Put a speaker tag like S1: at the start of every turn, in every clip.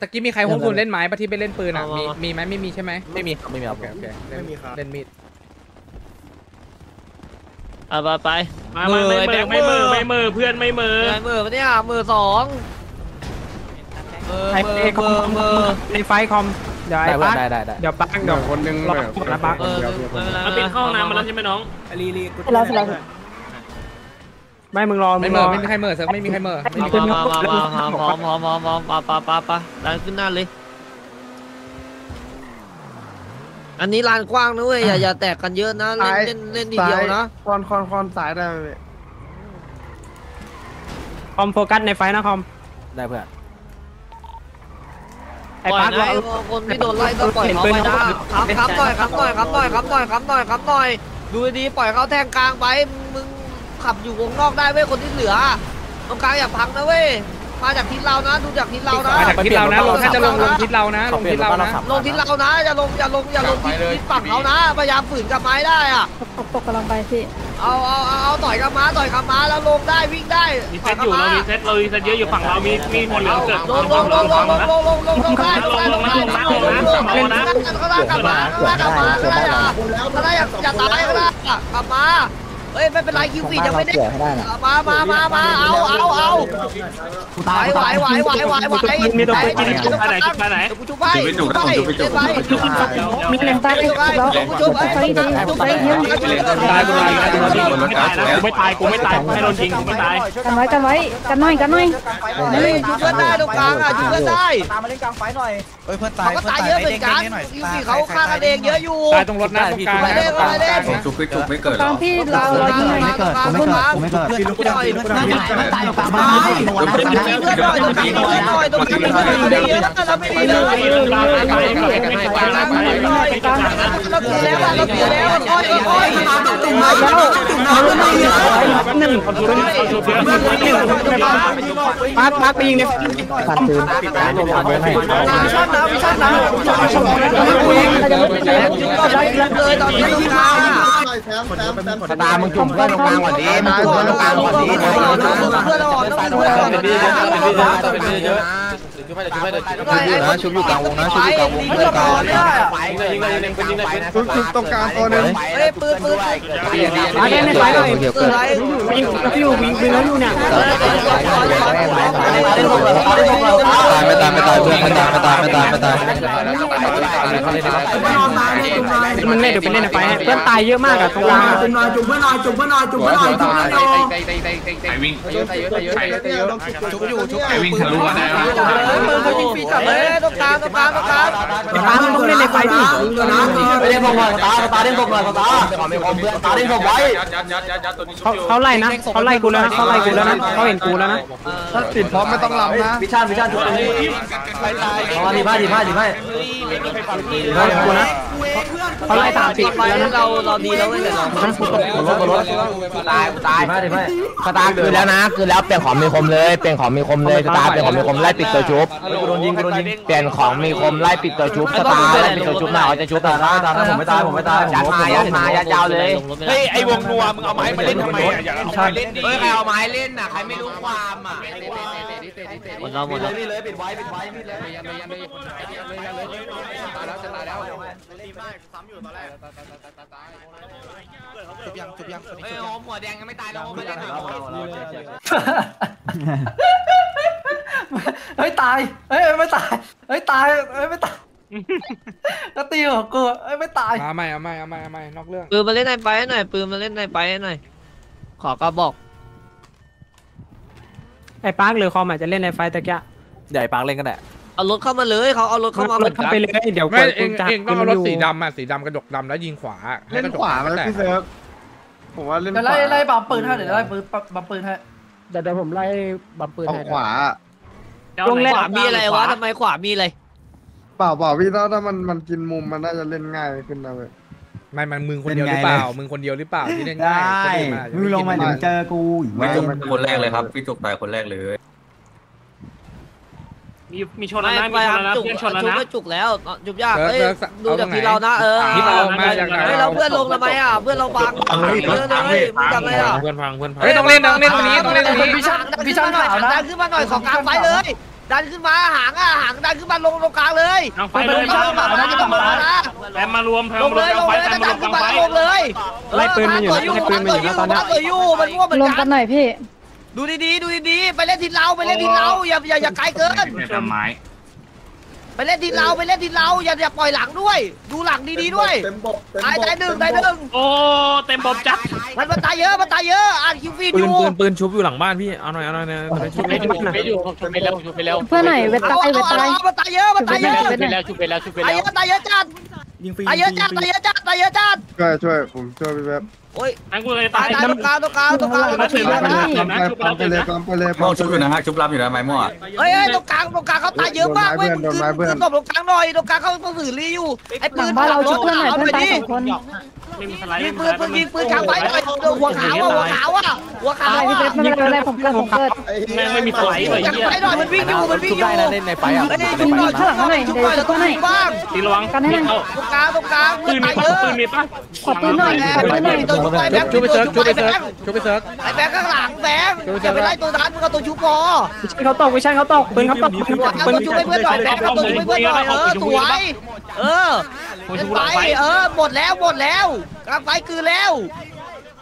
S1: ตะกี้มีใครห้องคุณเล่นไม้ปะที่ไปเล่นปืนอะ มีมีไหมไม่มีใช่ไหม
S2: ไม่มีครับไม่มีค
S1: โอ
S2: รับ
S1: เคโอเคเล่น
S3: ไม่มีครับ
S1: เล่นมีด
S4: อะไปไป
S5: มามาไม่มือไม่มือไม่มือเพื่อนไม่มือ
S4: เงินมือปะเนี่ยมือสองมือ
S6: ไอ้
S4: มือ
S6: ไอ้คอ
S4: มื
S6: ม
S4: อมือ
S6: ในไฟคอมเดี๋ยว
S2: ได้
S6: ไอ้
S2: เพื่อ
S6: ปั
S2: น
S6: ก
S2: ได้ได้ได้
S6: เดี๋ยวปักเดี๋ยวคนนึงรอแล้วปัก
S4: เออไม่เป็นไร
S5: มาปิดเข้าห้องน้ำมาแล้วใช่ไหมน้อง
S3: ลีลีกู
S7: แล้วแล้ว
S6: ไม่มึงรอมึ
S1: ไม่
S6: ง
S1: เม
S6: ร
S1: อ
S6: อ
S1: ไม่มีใครเมอเซิร์ฟไม่มีใครเมอไม่มี
S4: มามามามามาพร้อมพร้อมพร้อมพร้อมปะปะปะปะดันขึ้นหน้าเลย อันนี้ลานกว้างนะเว้ยอย่าอย่าแตกกันเยอะนะเล่นเล่นเล่นทีเดียวนะ
S3: คอนคอนคอนสายได้ไหม
S6: คอมโฟกัสในไฟนะคอม
S2: ได้เพื่อน
S6: ไอ้
S4: ปล่อ
S6: ปั
S4: ย
S6: ก
S4: นะ
S6: เรา
S4: ไอ้คนที่โดนไล่ก็ปล่อยเขาไปนะค้ำค้ำหน่อยค้ำหน่อยค้ำหน่อยค้ำหน่อยค้ำหน่อยค้ำหน่อยดูดีๆปล่อยเขาแทงกลางไปมึง ขับอยู่วงนอกได้เว้ยคนที่เหลือตรงกลางอย่าพังนะเว้ยมาจากทิศเรานะดูจากทิศเรานะ
S1: มาจากทิศเรานะลงน่าจะลงลงทิศเรานะลงทิศเรานะ
S4: ลงทิศเรานะอย่าลงอย่าลงอย่าลงทิศทิศฝั่งเขานะพยายามฝืนกับไม้ได้อะ
S7: ตกตกกำลังไปพี่
S4: เอาเอาเอาเอาต่อยกับม้าต่อยกับม้าแล้วลงได้วิ่งได้
S5: มีเซตอยู่เรามีเซตเรามีเซตเยอะอยู่ฝั่งเรามีมีหัวเหลืองเกิด
S4: ลงลงลงลงลงลงลงลงลงได้ลงได้ลงได้ลงได้ลงได้ลงได้เขาได้กลับมาเขาได้กลับมาเขาได้เขาได้อย่าอย่าตายเขาได้กลับมาเฮ้ยไม่เป็นไรคิวฟียังไม่ได้มามามามาเอาเอาเอาไหวไหวไหวไหวไหวไหว
S6: มีตัวปืน
S5: ไปไหนไปไหน
S4: กูชุบไปชุบไปเล่นไป
S7: มีแรงใต้ไปแล้ว
S4: กูชุบไป
S7: ไฟดีไฟเยอะ
S1: ตายกูตายกูตาย
S5: ไม่ตายนะกูไม่ตายกูไม่ตายไม่โดนยิงกูไม่ตาย
S7: กันไว้กันไว้กันหน่อยกันหน่อย
S4: เฮ้ยชุบเพื่อนได้ตรงกลางอะชุบเพื่อนได้
S3: ตามมาเล่นกลางไฟหน่อย
S8: เฮ้ยเพื่อนตาย
S4: เขาก็ตายเยอะเหมือนกันคิวฟีเขาฆ่ากันเองเยอะอยู่
S1: ตายตรงรถนะตรงกลางนะตรงกลางนะ
S9: จุกไม่จุกไเฮ้ยไม่เป็นไร
S7: คิ
S4: วฟีจะไม่ได้มา
S9: มา
S7: มามาเอาเอาเอาไหวไหว
S4: ไห
S10: วไหวไหว
S4: ไหวมีตัวกินชุบมาไหนชุบมาไหนจุบไปจุบไปจุบไปมีแรง
S8: ตายไปแล้วจุบไปจุบไปตายกูตายกูไม่ตายกูไม่
S4: ตายกูไม่โดนยิงกูไม่ตายกันไว้กันไว้กันหน่อยกันหน่อยเฮ้ยชุบเพื่อนได้ตรงกลางอะชุบเพื่อนได้ตามมาเล่นกลางไฟหน่อยเฮ้ยเพื่อนตายเขาก็ตายเยอะเห
S6: มือนกันคิวฟีดเขาฆ่ากันเองเยอะอยู่
S2: ตายตรงรถนะตรงกลางตรงกลา
S4: งชุบขึ้นชุบไม่เกิดหรอกพี่เราเลยตอนนี้ลูกค้า
S2: สตาร์มึงจุ่มเพื่อนตรงกลางก่อนดิมึงจุ่มเพื่อนตรงกลางก่อนดิ
S4: เพื่อนเราอ่อนต้องดูเราเป็นดีเป็นดีเยอะ
S2: นะชุบอยู่กลางวงนะชุบอยู่กลางวง
S4: เพื่อนเราเนี่ย
S2: ไปเลยยิงเลยยิงเลยยิงเลย
S3: ตรงกลางตัวนึง
S4: เฮ้ยปืนปืน
S6: ปักในไฟหน่อย
S2: เดี๋ยว
S4: ปื
S2: เกิ
S4: น
S2: ด
S4: ไร
S6: ยิงอยู่วิ่งวิ่งแล้วอยู่เนี่ย
S2: ตายไม่ตายไม่ตายเพื่อนไม่ตายไม่ตายไม่ตายไม่ตาย
S6: มึงเล่นเดี๋ยวไปเล่นในไฟให้เพื่อนตายเยอะมากอะตรงกลางอะ
S9: จุกเพื่อนหน่อยจุกเพื่อนหน่อยจุกเพื่อนหน่อยจุกเพื่อนหน่อยไอ้วิ่ง
S8: ชุบอยู่ชุบ
S9: ไอ้วิ่งทะลุมาได้
S4: ปืนเขายิงปีจับเลยตรงกลางตรงกลางตรงกลาง
S6: ตามมึงต้องเล่นในไฟดิ
S2: ไม่ได้บอกว่าตาตาเล่นบอกหน่อยตาขอไม่คอมเพื่อนตาเล่นบอกไว้
S9: ยัดยัดยัดยัดตัวนี้ชุ
S6: เขา
S9: บอยู่
S6: เขาไล่นะเขาไล่กูแล้วนะเขาไล่กูแล้วนะเขาเห็นกูแล้วนะ
S3: ถ้าติดพร้อมไม่ต้องลำนะ
S2: วิชาวิชาชุบตรงนี้ไฟตายเอามาดีผ้าดีผ้า
S6: ดีผ้าดีผ้าดีผ้านะ เขาไล่ตามติดแล้วนะ
S4: เราเราดีแล้วเว้ยเรา
S2: รถรถตายตายดีมากสตาร์คือแล้วนะคือแล้วเปลี่ยนของมีคมเลยเปลี่ยนของมีคมเลยสตาร์เปลี่ยนของมีคมไล่ปิดตัวชุบโดนยิงโดนยิงเปลี่ยนของมีคมไล่ปิดตัวชุบสตาร์ไล่ปิดตัวชุบหน้าเขาจะชุบแต่ถ้าผมไม่ตายผมไม่ตายยัดมายัดมายัดยาวเลย
S8: เฮ้ยไอ้วงนัวมึงเอาไม้มาเล่นทำไมอย่าเอาไม้เล่นดิ
S2: เฮ้ยใครเอาไม้เล่นน่ะใครไม่รู้ความอะ
S4: หมดแล้วหมดแล้ว
S2: นี่เลยปิดไว้ปิดไว้ปิดเลย
S8: ชุบยังชุบยัง
S2: เฮ้ยโอมหัวแดงยังไม่ตายแล้วโอมไม่เล่น
S8: เฮ้ยตายเฮ้ยไม่ตายเฮ้ยตายเฮ้ยไม่ตายก็ตีหัวกูเฮ้ยไม่ตาย
S1: มาใหม่เอาใหม่เอาใหม่เอาใหม่นอกเรื่อง
S4: ปืนมาเล่นในไปหน่อยปืนมาเล่นในไปหน่อยขอกระบอก
S6: ไอ้ปักหรือคอมอาจจะเล่นในไฟตะกี้
S2: ใหญ่ปางเล่นกันแหละ
S4: เอารถเข้ามาเลยเขาเอารถเข้ามาเหมือน
S6: เข้า
S4: กัน
S6: ไปเลยเดี๋ยว
S1: ไม่
S6: กด
S1: เอง
S6: จับ
S1: เองต้องเอารถ
S6: ยู่
S1: สีดำอะสีดำกระจกดำแล้วยิงขวาให้
S3: เล่น
S1: กระจก
S3: ขวาไหม
S1: แตก
S3: พี่เซิร์ฟผมว่าเล่นข
S8: เดี๋ยว
S3: วา
S8: ไล่ไล่บัมปืนให้เดี๋ยวไล่ปืนบัมปืนให้
S6: เดี๋ยวเดี๋ยวผมไล่บัมปืน
S3: ออก
S6: ให้
S3: ขวา
S6: วงแรก
S4: ขวามีอะไรวะทำไมขวามีอะไร
S3: เปล่าเปล่าพี่ถ้าถ้ามันมันกินมุมมันน่าจะเล่นง่ายขึ้นนะเว้ย
S1: ไม่มันมึงคนเดียวหรือเปล่า มึงคนเดียวหรือเปล่าที่เล่นง่ายคนอื่นมันอาจจะ
S9: มึงลงมา
S1: ไกิน
S9: เดี๋ยวเจอกูอีก
S3: ไม่
S9: ว่า
S3: ไม่
S9: คนแรกเลยครับพี่จุกตายคนแรกเลย
S5: มีมีชนแล้วนะมี
S4: ไป
S5: ชน
S4: ทำ
S5: แล้วนะ
S4: จุก
S5: เพื่อนชนแล้ว
S4: จุก
S5: นะ
S4: ไม่จุกแล้วจุกยาก
S1: เลิก
S4: เฮ้ย
S1: เลิก
S4: ดูจากที่เรานะเออ
S1: ที่เรามาจากไหน
S4: เฮ้ยเราเพื่อนลงทำไมอะเพื่อนเราบังเยอะเลยมึงทำไมอะ
S5: เพื่อนพังเพื่อนพัง
S1: เฮ้ยต้องเล่นต้องเล่นตรงนี้ต้องเล่นตรงนี้
S8: พี่ชันพี่ชันขาวนะ
S4: ดันขึ้นมาหน่อยของกลางไฟเลยดันขึ้นมาหางอะหางดันขึ้นมาลงตรงกลางเลย
S5: ทางไฟ
S4: ไป
S5: เล
S4: ล
S5: ย
S4: งกลางมาดันขึ้นมานะ
S5: แพมมารวมแพม
S4: ลง
S5: มาร
S4: เล
S5: วม
S4: ย
S5: กลาง
S4: ลง
S5: ไฟ
S4: เลย
S5: แพม
S4: ดั
S5: มานรวม
S4: ขึ้น
S5: กลาง
S4: มา
S5: ไฟ
S4: ลงเลยไล่ปืนมันอยู่ไล่ปืนมันอยู่ไล่ปืนอยู่มันม่วงเหมือน
S6: รวม
S4: กั
S6: กันนหน่อยพี่
S4: ดูดีๆ ดูดีๆ ไปเล่นทีเราไปเล่นทีเราอย่าอย่าอย่าไกลเกิน
S5: ทำไม้
S4: ไปเล่นทีเราไปเล่นทีเราอย่าอย่าปล่อยหลังด้วย ดูหลังดีๆด้วย
S11: เต็มบกเต็ม
S4: ตาย
S11: บก
S4: ตายหนึ่งตายหนึ่ง
S5: โอ้ เต็มบบจัด
S4: มันมันตายเยอะมันตายเยอะอ่านคิวฟีดอ
S1: ปืน
S4: ยู่
S1: ปืนปืนชุบอยู่หลังบ้านพี่เอาหน่อยเอาหน่อยนะชุบ
S5: ไม่อยู่ไม่อยู่ชุบไปแล้วชุบไปแล้ว
S6: เพื่อนไหนเวท
S4: เอา
S6: ตายเว
S4: เอา
S6: ทตาย
S4: เอามันตายเยอะมันตายเยอะ
S6: เวท
S5: ชุบไปแล้วชุบไปแล้วชุบไป
S4: ตาย
S5: แล้ว
S4: เยอะตายเยอะจัด
S7: ยิงฟรี
S4: ตายเยอะจัดตายเยอะจัดตายเยอะจัด
S11: ช่วยช่วยผมช่วยพี่แป๊บ
S4: โอ้ย
S5: นั่งกูเลย
S4: ตา
S5: ตายย
S4: ตายตรงกลางตรงกลางตรงกลาง
S5: มาถึงแล้วนะ
S11: ปั๊มไปเลยปั๊มไปเลย
S12: โม่ชุบอยู่นะฮะชุบรับอยู่นะไม้ม่วง
S4: เฮ้ยเฮ้ยตรงกลางตรงกลางเขาตายเยอะมากเว้ยมึง
S11: โดน
S4: คื
S11: ไม้
S4: น
S11: เพื่อน
S4: คืนตบตรงกลางหน่อยตรงกลางเขาต้องถือรีอยู่ไอ้
S6: หลั
S4: ปื
S6: ง
S4: น
S6: บ้านเรา
S4: ร
S6: ชุบ
S4: ถ
S6: เพื่อนหน่อย
S4: เอา
S6: เพื่อน
S4: ไป
S6: ตาย
S4: ดิ
S6: สองคน
S5: ไม่มีสไลด์
S4: ยิงปืนปืนยิงปืนกลางไว้หน่อยหัวขาวอะหัวขาวอะหัวขาว
S6: ตายพี่
S4: อะ
S6: เวทไม่เป็นไรผมเกิดผมเกิด
S5: แม่งไม่มีสไลด์เลย
S4: กลาง
S5: เหี้ย
S4: ไว้หน่อยมันวิ่งอยู่มันวิ่งอยู่
S2: ได้นะเล่นในไฟอะ
S4: เฮ้ยชุบหน่อยชุบหน่อยชุบหน่อยแล้วก็ไหนบ้าง
S5: ตีระวัง
S4: ตรงกลางตรงกลาง
S5: ปืนมี
S4: ตายเย
S5: ปะ
S4: อะ
S5: ปืนมีปะ
S6: ขอปืนหน่อยขอปืนหน่อย
S4: ตัวชุบไปแบงค์
S1: ชุบไปเซิร์ฟชุบไปเซิร์ฟ
S4: ไชุ
S1: บไปเซิร์ฟ
S4: อ้แบงค์ข้างหลังแบงค์อย่าไปไล่ตัวนั้นมึงเอาตัวชุบพอ
S6: เขาตกวิชันเขาตกปืนเขาตก
S4: เอาตัวชุบให้เพื่อนหน่อยแบงค์เอาตัวชุบให้เพื่อนหน่อยเออสวยเออ
S5: ผม
S4: เป็น
S5: ชู
S4: ไฟ
S5: หลังไฟ
S4: เออ หมดแล้ว หมดแล้วกลางไฟคือแล้ว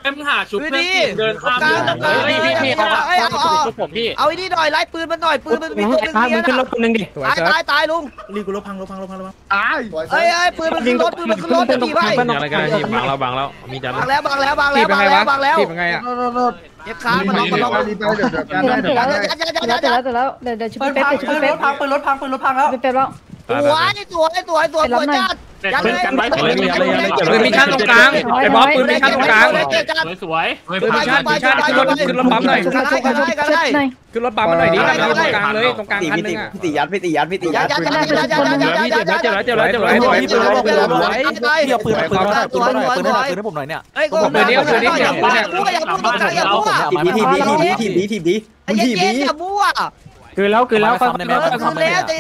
S5: เอ็มหาชุบ
S4: ดู
S5: เพื่อน
S4: ดิ
S5: เดินข้าม
S4: กลางกลาง
S5: พี่พี่พี่
S4: เอาเอาเอาเอา
S5: ชุบผมพี่
S4: เอาไอ้นี่หน่อยไล่ปืนมันหน่อย ปืนมันมีตัวหนึง
S6: มึ
S4: เนี
S6: ง
S4: ย
S6: ขึ้นรถคนนึงดิ
S1: สวย
S4: ตาย
S1: เซิร์ฟ
S4: ตายตายลุง
S7: รีกูรถพังรถพังรถพังรถพัง
S11: ตาย
S4: เอ้ยเอ้ยปืนมันขึ้นรถปืนมันขึ้นรถดีไว้
S1: มีอะไรกันนะพี่บังเราบังแล้ว มีจัน
S4: บางแล้วบางแล้วบางแล้
S1: พี่
S4: ว
S1: เป็น
S4: บาง
S1: ไง
S4: แล้ว
S1: วะ
S4: บางแล้ว
S1: พี่เป็นไงอะ
S11: โทษโทษโทษ
S4: เก็บขามันลงมันลง
S11: ไปดีไปเดี๋ยวเดี๋ยวการได้เดี๋ยวการได้
S4: ยัดยัดยัด
S6: เดี๋
S4: ยั
S6: ยว
S4: ด
S6: เดี๋ยวแล้วเดี๋ยวเดี๋ยวชุบ
S8: ปืน
S6: เป๊ป
S8: พัง
S6: ชุ
S8: ปื
S6: บ
S8: น
S6: เป๊
S8: ร
S6: ป
S8: ถพังปืนรถพังปืนรถพังแล้ว
S6: เป๊ปแล้ว
S4: สวยสวยสวยสวยสวยจัด
S5: แต่ปืนกันไว้
S1: ปืนมีชั้นตรงกลางไอ้บ๊อบปืนมีชั้นตรงกลาง
S5: สวย
S1: ปืนมีชั้นมีชั้นขึ้นรถขึ้นรถปั๊มหน่อย
S6: ชุบชุบชุบชุบชุบหน่อย
S1: ขึ้นรถปั๊มมาหน่อยดิตรงกลางเลยตรงกลางคันนึงอะ
S2: พี่ตียัดพี่ตียัดพี่ตียัด
S4: ยัดยัดยัดยัดยัดยัดยัด
S1: พี่เจ็บแล้วเจ็บแล้วเจ็บแล้วเจ็บแล้วสวยสวยสวยสวย
S2: เดี๋ยวปืนปืนหน่อยปืนหน่อยปืนหน่อยปืนให้ผมหน่อยเนี่ย
S4: เฮ้ยกูอย่าพูดอย่าพูดอย่าพูดอย่าพูด
S2: ทีมดีทีมดีทีมดีทีมดีทีมดี
S4: ไอ้เย็นอย่ามั่ว
S6: คือแล้วคือแล้วค่อย
S4: คือแล้ว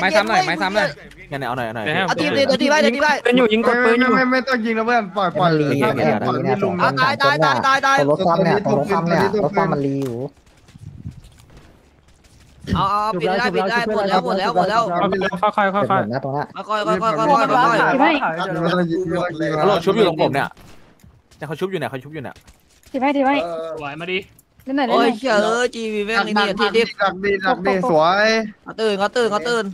S1: ไม้ซ้ำหน่อยไม้ซ้ำหน่อย
S2: งั้นเอาหน่อยเอาหน่อย
S4: เอาทีมเลยเดี๋ยวทีไว้เดี๋ยวทีไว้
S6: ปืนอยู่ยิงกดปืนอยู่
S11: ไม่ไม่ต้องยิงนะเพื่อนปล่อยปล่อยเลยปล่อยพี่ลุง
S4: ตายตายตายตายตาย
S11: รถความเนี่ยรถความเนี่ยรถความมันรี
S4: เอาเอาปิดได้ปิดได้หมดแล้วหมดแล้วหมดแล้ว
S6: ค่อยค่อยค่อยค่อย
S11: นะตรงนั้น
S4: ค่อยค่อยค่อยค่อยค่อยค่อย
S11: ไม่ต้องยิงไม่ต้องยิง
S2: ฮัลโหลชุบอยู่ตรงผมเนี่ยเนี่ยเขาชุบอยู่เนี่ยเขาชุบอยู่เนี่ย
S6: ทีไว้ทีไว้
S5: สวยมาดิ
S6: เล่นไหนเล่น
S4: โอ้
S6: ไห
S4: ย
S6: น
S4: เชื่อเออจีวีแม่งนี่ทีดิบ
S11: ดักดีดักดีสวย
S4: เขาตื่นเขาตื่นเขาตื่น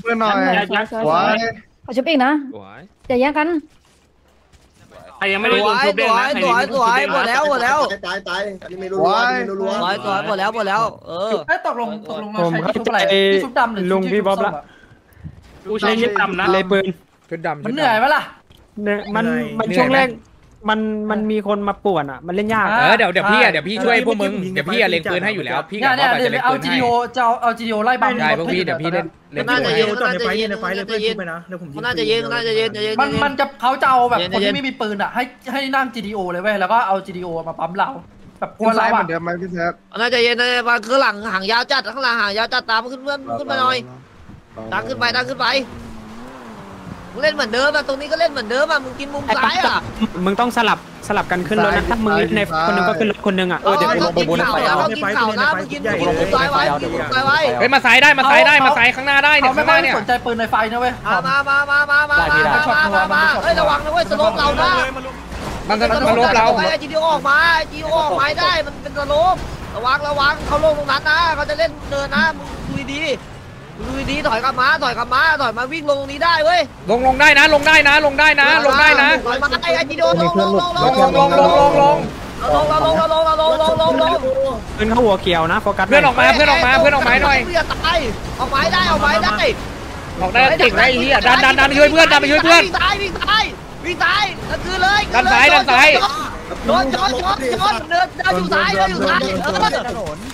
S11: เพื่อนหน่อยสวย
S6: ขอชุบอีกนะ
S1: สวย
S6: อย่าแย่งกัน
S5: ใครยัง
S4: ส
S5: ไม่ได้โด
S4: วนย
S5: ชุบ
S4: ส
S5: เด้ง
S4: วย
S5: นะ
S4: สวยสวยหมดแล้วหมดแล้ว
S11: ตายตายอันนี้ไม่รู้
S4: สวยสวยหมดแล้วหมดแล้ว เออ
S8: เฮ้ยตกลงตกลงเราใช้ชุบอะไรที่ชุบดำหรือ
S6: ลุงพี่บ๊อบละ
S5: กูใช้ชิดต่ำนะ
S6: เลยปืน
S1: ชุดดำ
S8: มันเหนื่อยไหมล่ะ
S6: เนี่ยมันมันช่วงแรก มันมันมีคนมาป่วนอะ มันเล่นยาก
S1: เออเดี๋ยวเดี๋ยวพี่อะเดี๋ยวพี่ช่วยพวกมึงเดี๋ยวพี่อะเล็งปืนให้อยู่แล้วพี่
S8: เนี่
S1: กับ
S8: ย
S1: บ๊
S8: เนี่
S1: อยบอาจ
S8: เดี๋
S1: จะ
S8: ยว
S1: เล็ง
S8: เอา
S1: ปืน
S8: จี
S1: ให้
S8: ดีโอจะเอาเอาจีดีโอไล่บัม
S1: ใช่พวกพี่เดี๋ยวพี่เล่นเล่น
S4: น่าจะ
S7: เย็
S4: เย็
S7: น
S4: น
S7: จอด
S4: น่า
S7: ใน
S4: จะ
S7: ไฟ
S4: เย็น
S7: ในไฟเลยเพื่อนชุบไปนะเดี๋ยวผม
S4: น่าจะเย็นน่าจะเย็นจะเย็น
S8: มันมันจะเขาจะเอาแบบคนที่ไม่มีปืนอะให้ให้นั่ง GDO เลยเว้ยแล้วก็เอา GDO มาปั๊มเราแบบก
S11: คุ
S8: วน
S11: ณ
S8: เรา
S11: ไล่เหมื
S8: อะ
S11: อนเดิมไหมพี่แท็บ
S4: น่าจะเย็นน่าจะมาข้างหลังหางยาวจัดข้างหลังหางยาวจัดตามขึ้นเพื่อนขึ้นมาหน่อยดังขึ้นไปดังขึ้นไปมึง เล่นเหมือนเดิมอะตรงนี้ก็เล่นเหมือนเดิมอะมึงกินมุมซ้ายอะ
S6: มึงต้องสลับสลับกันขึ้นรถนะถ้ามึงเล่นในคนนึงก็ขึ้นรถคนนึงอะ
S4: เออเดี๋ยวลงไปบนไฟเรากินข่าวนะมึงกินมึงกินมุมซ้ายไว้มึงกินมุมซ้ายไว้
S1: เฮ้ยมาซ้ายได้มาซ้ายได้มาซ้ายข้างหน้าได้เนี่ย
S8: เขาไม่
S1: ข้างห
S8: ค่อ
S1: น้ายเนี่ย
S8: สนใจปืนในไฟนะเว้ย
S4: มามามามามามามามามาเฮ้ยระวังนะเว้ย slope เรานะ
S1: มันจะมาลบเรา
S4: ไอ้จีดีโอออกมาจีดีโอออกมาได้มันเป็น slope ระวังระวังเขาลงตรงนั้นนะเขาจะเล่นเนินนะมึงดูดี ดูดีถอยกลับมาถอยกลับมาถอยมาวิ่งลงตรงนี้ได้เว้ย
S1: ลงลงได้นะ ลงได้นะ ลงได้นะ ลงได้นะ
S4: ถอยมาไอ้จีดีโอลงลงลง
S1: ลงลงลงลงลงลง
S4: ลงลงลงลงลงลงลงลงลง
S6: ปืนเข้าหัวเขียวนะโฟกัส
S1: เพื่อนออกมาเพื่อนออกมาเพื่อนออกมาหน่อย
S4: เพื่อนตายออกไม้ได้ออกไม้ได้
S1: ออกได้เก่งนะไอ้เหี้ยดันดันดันไปช่วยเพื่อนดันไปช่วยเพื่อน
S4: วิ่งซ้ายวิ่งซ้าย วิ่งซ้ายนั่นคือเลย
S1: ด้านซ้ายด้านซ้าย
S4: โดนชนชนชนเดินเดินอยู่ซ้ายเดินอยู่ซ้ายเออ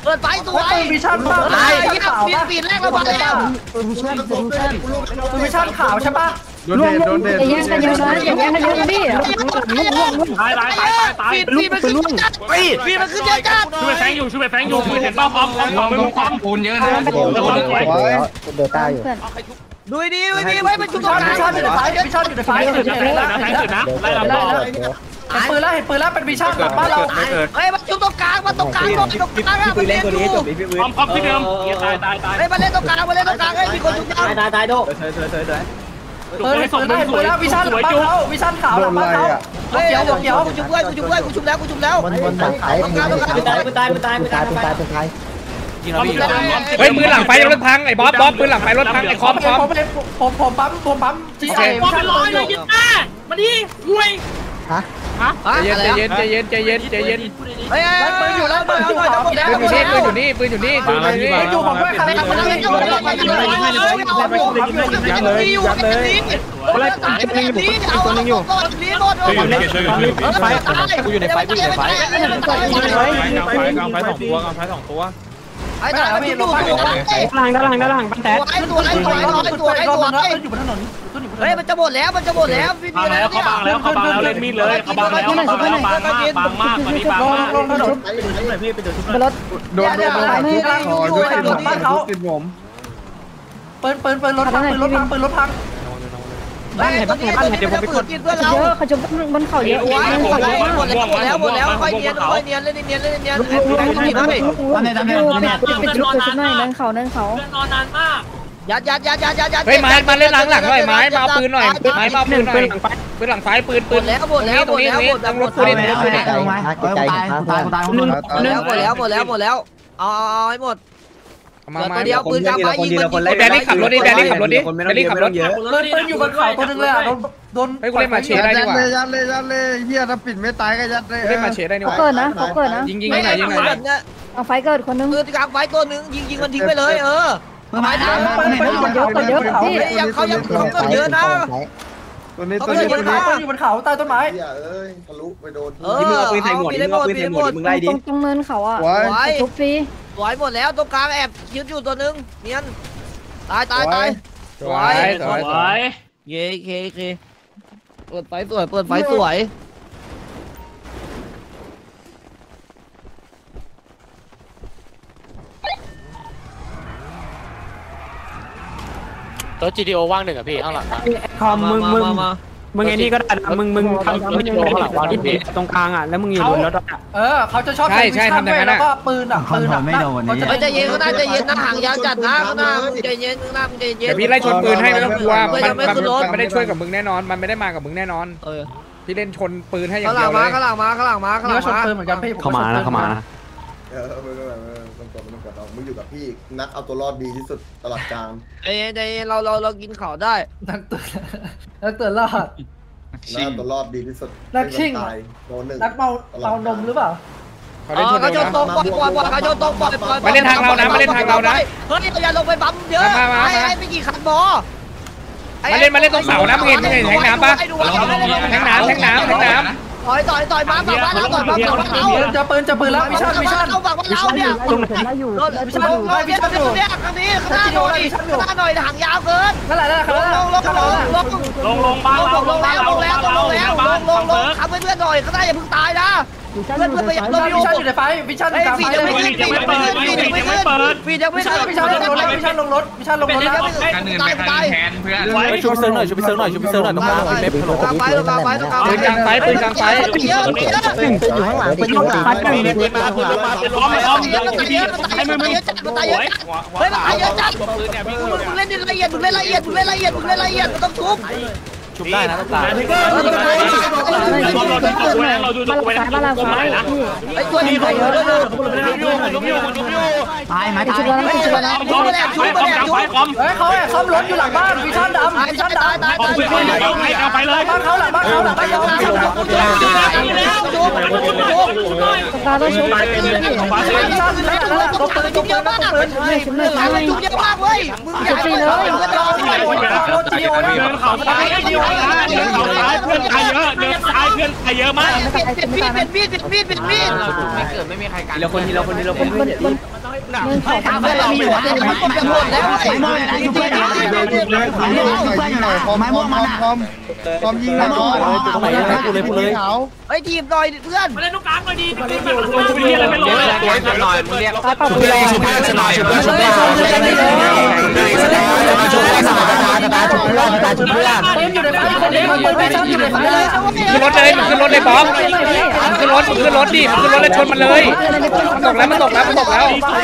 S4: เปิดไฟสวย
S8: ปืนวิชั่นป่ะ
S4: ตาย
S8: ปืน
S4: เหี้ย
S8: ขาว
S4: ปีน
S8: ป่ะ
S4: ปีนแรกเรามาแล้ว
S8: ปืนวิชั่นขาวใช่ป่ะ
S11: โดนเดทโดนเดท
S6: อย่าแย่งกันเยอะนะอย่าแย่งกันเยอะนะพี่
S5: ตายตายตายตายตาย
S4: ปีนปีนมันขึ้นเยอะจัดปีนมันขึ้นเยอะจัด
S5: ช่วยแฟงอยู่ช่วยแฟงอยู่เห็นป้าพร้อมพร้อมพร้อมไม่พร้อมปูนเยอะนะ
S11: สวย
S6: เดินตายอยู่
S4: ดูดีดูดีไว้มันชุบต
S8: วิ
S4: รงกลาง
S8: ชั่นอยู่ในไฟวิชั่นอยู่ในไฟ
S5: แฟงตื่นนะแฟงตื่นนะแฟงตื่นนะไล่ลำต่อ
S8: เห็นปืนแล้วเห็นปืนแล้วเป็นวิชั่นหลังบ้านเรา
S4: เฮ้ยมาชุบตรงกลางมาตรงกลางตรงกลางอะมันเล่นอยู่
S5: พร้อมพร้อมที่เดิมเฮียตายตายตาย
S4: เฮ้ยมาเล่นตรงกลางมาเล่นตรงกลางเฮ้ยมีคนชุบยัง
S6: ตายตายโด
S8: ปืนปืนได้ปืนแล้ววิชั่นหลังบ้านเขาวิชั่นขาว
S11: โด
S8: หลั
S11: น
S8: ง
S11: อะ
S8: บ้าน
S11: ไร
S8: เขา
S11: อะ
S4: เฮ้ยกูชุบด้วยกูชุบด้วยกูชุบแล้วกูชุบแล้วกูชุบแล้ว
S6: มันมันมันตายมันตายมันตายมันตายมันตาย มันตายมันตาย
S1: เฮ้ยปืนหลังไฟรถพังไอ้บ๊อบบ๊อบปืนหลังไฟรถพังไอ้คอมคอม
S8: ผมผมผมปั๊มผมปั๊มจีไอวิชั่นร้อยเลยยิง
S5: มาดิห่วย
S1: ใจเย็นใจเย็นใจเย็นใจเย็นใจเย็น
S4: เฮ้ยปืนอยู่แล้วปืนอยู่แล้วหมดแล้ว
S1: ปืนอยู่นี่ปืนอยู่นี่ปืนอยู่นี่ปืนอยู่นี่
S8: อยู่ผมด้วยครับ
S4: มันเล่นอยู่มันเล่นอยู่มันเล่นอยู่มันเล่นอยู่มันเล่นอยู่มันเล่นอยู่มันเล่นอยู่เอาตัวนึงอยู่รีโมท
S1: ไฟกูอยู่ในไฟกูอยู่ในไฟกลางไฟกลางไฟสองตัวกลางไฟสองตัว
S4: ไอ้ตาพี่ดูดู
S6: ด้านล่างด้านล่างด้านล่างบ้านแตก
S4: ไอ้ตัวไอ้ตัวไอ้ตัวไอ้ตัวไอ้ตัว
S8: อยู่บนถนนต้นอยู่บนถนน
S4: เฮ้ยมันจะหมดแล้วมันจะหมดแล้วพี่
S5: บางแล้วเขาบางแล้วเขาบางแล้วเล่นมีดเลยเขาบางแล้วเขาบางแล้วบางมากบางมากตอนนี้บางมาก
S8: ลงถนน
S11: โดนโดนโดนขอยุติผมยุติผม
S8: ปืนปืนปืนรถพังปืนรถพังปืนรถพัง
S4: บ้านไหนบ้านไหนบ้านไหนเดี๋ยวผมไปกดกินเพื่อนเรา
S6: เยอะเขาจะบนเขาเยอะ
S4: หมดแล้วหมดแล้วหมดแล้วหมดแล้วค่อยเนียนค่อยเนียนเล่นเนียนเล่นเนียน
S6: ลุกลุกลุกลุกลุกลุกปิดปิดลุกชุดหน่อยนั่งเขานั่งเขา
S5: เพื่อนนอนนานมาก
S4: ยัดยัดยัดยัดยัดยัด
S1: เฮ้ยไม้มาเล่นหลังหลังหน่อยไม้มาเอาปืนหน่อยไม้มาเอาปืนหน่อยปืนหลังไฟปืน
S4: หม
S1: ปืน
S4: ดแล้วหมดแล้วหมดแล้วหมด
S1: ต้องรถกูเล่นรถกูเล่น
S6: ใจใจตายตาย
S4: หมดแล้วหมดแล้วหมดแล้วหมดแล้วเอาเอาให้หมด
S1: มา
S4: เหลือ
S1: มา
S4: ตัวเดียวปืนกลางไฟยิงมัน
S1: ไอ้แบลลี่ขับรถดิแบลลี่ขับรถดิแบลลี่ขับรถ
S8: ปืนปืนอยู่บนเขาตัวนึงเลยอะโดนโดน
S1: เฮ้ยกูเล่นมาเช
S11: ยั
S1: ได้
S11: ด
S1: ดีกว่า
S11: เลยยัดเลยยัดเลยเฮียถ้าปิดไม่ตายก็ยัดเลย
S1: กูเล่นมาเชได้นี่ห
S6: เขา
S1: ว่า
S6: เกิดนะเขาเกิดนะ
S1: ยิงยิง
S4: ไม่
S1: ยิงหน่
S4: ได้
S1: อยยิงหน่อย
S4: แบบเนี้ย
S6: เอาไฟเกิดคนนึง
S4: ปืนกลางไฟตัวนึงยิงยิงมันทิ้งไปเลยเออไม้ทาง
S8: ปืนปืน
S6: เยอะกว่าเยอะพี่
S4: ยังเขายังเขาเกิดเยอะนะ
S11: ตัวนี้
S8: เขา
S11: ตัว
S8: อ
S11: นี้
S8: ยู่บ
S11: ตัวนนี้
S8: เขาอยู่บนเขาใต้ต้นไม้
S11: เอ้ยทะลุไปโดน
S4: เออเอาปืนใส่หมวดปืนใส่หมวดปืนใส่หมวดมึงไล่ดิ
S6: ตรงตรงเนินเขาอะ
S11: ไว้
S4: ไว้
S6: ทุบฟรี
S4: สวยหมดแล้วตรงกลางแอบคิดอยู่ตัวนึงเนียนตายตายตาย
S1: สวยส
S5: ส
S1: วยส
S5: ว
S1: วย
S5: ย
S4: เย้เคเคเปิดไฟสวยเปิดไฟสวย
S2: โต๊ะ GTO ว่างหนึ่งอะพี่ข้างหลัง
S6: คอมมึงมึง
S4: มามา
S6: มึงไอ้นี่ก็ได้นะมึงมึงทำมึงตรงกลางอะแล้วมึงอยู่บนรถอะ
S8: เออเขาจะชอบแล้วก็ปืนอะปืนอะ
S4: เฮ้ยใจเย็นข้างหน้าใจเย็นนะห่างยาวจัดนะข้างหน้าใจเย็นข้างหน้าใจเย็น
S1: เดี๋ยวพี่ไล่ชนปืนให้ไม่ต้องกลัวมันมันไม่ได้ช่วยกับมึงแน่นอน มันไม่ได้มากับมึงแน่นอน
S4: เออ
S1: พี่เล่นชนปืนให้อย่า
S4: ข้างงห
S1: เดี
S4: ลั
S1: ยวเลย
S4: งมาข้างหลังมาข้างหลังมาข้างห
S8: นี่
S4: ลัง
S8: ก็ชน
S4: มา
S8: ปืนเหมือนกันพี่
S2: เข้ามานะเข้ามานะ
S11: เออไม่ไม่ไม่ต้องกด ต้องกดเอามึงอยู่กับพี่นักเอาตัวรอดดีที่สุดตลอดกลาง
S4: ใจเย็นใจเย็นเราเราเรากินขาวได้
S8: นักเตือนนักเตือนรอด
S11: นักตัวรอดดีที่สุดตายโดนหนึ่ง
S8: นักเมาเมานมหรือเปล่า
S1: เขา
S4: เอ
S1: เล่นช
S4: นเขาช
S1: เร็วน
S4: ตรง
S1: นะ
S4: ปล่อยปล่อยปล่อยเขาชนตรงปล่อยปล่อย
S1: มาเล่นทางเรานะมาเล่นทางเรานะ
S4: เฮ้ยอย่าลงไปบั๊มเยอะ
S1: มามามา
S4: ไอ้ไอ้ไม่กี่คันบอ
S1: มาเล่นมาเล่นตรงเสานะมึงเห็นมึงเห็นแทงน้ำปะ แทงน้ำแทงน้ำแทงน้ำ
S4: ต่อยต่อยต่อยมาฝั่งบ้านเราต่อยมาฝั่งบ้านเรา
S8: จะปืนจะปืนแล้วมิชั่นมิชั่น
S4: เอาฝั่งบ้านเราเนี่ย
S6: ตรงผมได้อยู่
S4: โดนโดนโดนเนี่ยโดนเนี่ยข้างนี้ข้างหน้าหน่อยข้างหน้าหน่อยหางยาวเกิน
S8: นั่นแหละนั่นแหละ
S4: ลงลงลงลงลง
S5: ลงลงบ้านเรา
S4: ล
S5: ล
S4: ง
S5: งบ้า
S4: แล้
S5: น
S4: ว
S5: เรา
S4: ลงแล้วลงแล้ว
S5: บ้าน
S4: ลงล
S5: เฟิ
S4: ง
S5: ร์ส
S4: ทำให้เพื่อนหน่อยข้างหน้าอย่าเพิ่งตายนะ เพื่อนเพื่อนไปยังโดนอ
S8: มิ
S4: ยู่
S8: ชั่นอยู่ในไฟมิชั่น
S4: ไอ้
S8: กลาง
S4: ฟี
S8: ไฟ
S4: ดยังไม่ขึ้นฟีดยังไม่ขึ้นฟีดยังไม่ขึ้นฟีดยังไม่
S8: มิชั่น
S4: ขึ้น
S8: มิชั่นลงรถมิชั่นลงรถมิชั่นลงรถ
S4: ฟีด
S8: แล้
S4: ยัง
S8: ว
S4: ไม่ขึ้นตายตาย
S2: ช่วยเซิร์ฟหน่อยช่วยเซิร์ฟหน่อยช่วยเซิร์ฟหน่อยตรงกลางเป๊ป
S4: ตรงกลางไปตรงกลางไปตรงกลางำ
S1: ปืนกลางไฟปืนกลางไฟ
S4: เยอะเยอะ
S6: หนึ่งอยู่ข้างหลังเป็นอยู่ข้างหลัง
S5: ปืนมาปืนมาปืนล้อมล้อมดีให้มึงมึง
S4: มันตายเยอะจัดเฮ้ยมันตายเยอะจัดมึงเล่นละเอียดมึงเล่นละเอียดมึงเล่นละเอียดมึงเล่นละเอียดมึงต้องทุบ
S2: ชุบได้นะตรงกลาง
S5: เราดูตัวไว้นะ
S6: บ้านเราซ้ายพี่
S4: ไอ้ตัวนี้เขาเยอะเลย
S6: ตายไหมชุบแล้วนะชุบแล้วนะ
S4: ชุบไปแล้วชุบไปแล้วชุบ
S5: คอม
S8: เฮ้ยเขาแอบซ่อมรถอยู่หลังบ้านมิชั่นดำมิชั่นดำ
S4: ตาย
S5: คอม
S4: ตาย
S5: ปืน
S4: ตาย
S5: เอาไปเอาไปเลย
S8: บ้านเขาหลังบ้านเขาหลังบ้านเขาหลังบ้านเขา
S6: ตรงกลางต้องชุบพี่
S8: มิชั่นแล้วแล้วตัวปืนตัวปืนตัวปืน
S6: ชุบหน่อยชุบหน่อย
S4: ชุบเยอะมากเว้ยมึงอย่าให้เพื่อนรอหน่อย
S8: รถจีโอ
S5: เดินเขาซ้ายเดินเขาซ้ายเพื่อนตายเยอะเดินซ้ายเพื่อนตายเยอะมาก
S4: เป็นมีดเปลี่ยนมีดเปลี่ยนมีดเปลี่ยนมีด
S2: ไม่เกิดไม่มีใครกัน
S6: บนบนนี้เนิ นเขาทำ
S4: เพื่อนเรามีหัวเด็กมันกดกันหมดแล้วเว้ย
S11: ไม่ม่วงมันคอมคอมยิงหน่อยคอม
S2: ตรงไหนเลยพูดเลยพูดเลย
S4: เฮ้ยทีมหน่อยเพื่อน
S5: มาเล่นตรงกลางหน่อยดีตีแบบลงไปเรียนอะไรไม่ลงเลย
S2: ตัวให้หน่อยมึงเรียก
S6: ตายเปล่าปืนแรง
S2: ชุบได้ชุบได้ชุบได้ชุบได้ชุบได้ชุบได้ชุบได้ชุบได้ชุบได้ชุบได้ชุบได้ชุบได้พื่อนสตาร์ชุบเพื่อน
S8: ปืนอยู่ในไฟคนเดียวปืนไม่ซ้ำอยู่ในไฟเลย
S1: ขึ้นรถเลยมันขึ้นรถเลยบ๊อบมันขึ้นรถมันขึ้นรถดิมันขึ้นรถแล้วชนมันเลยตกแล้วมันตกแล้วมันตกแล้ว
S5: สวยส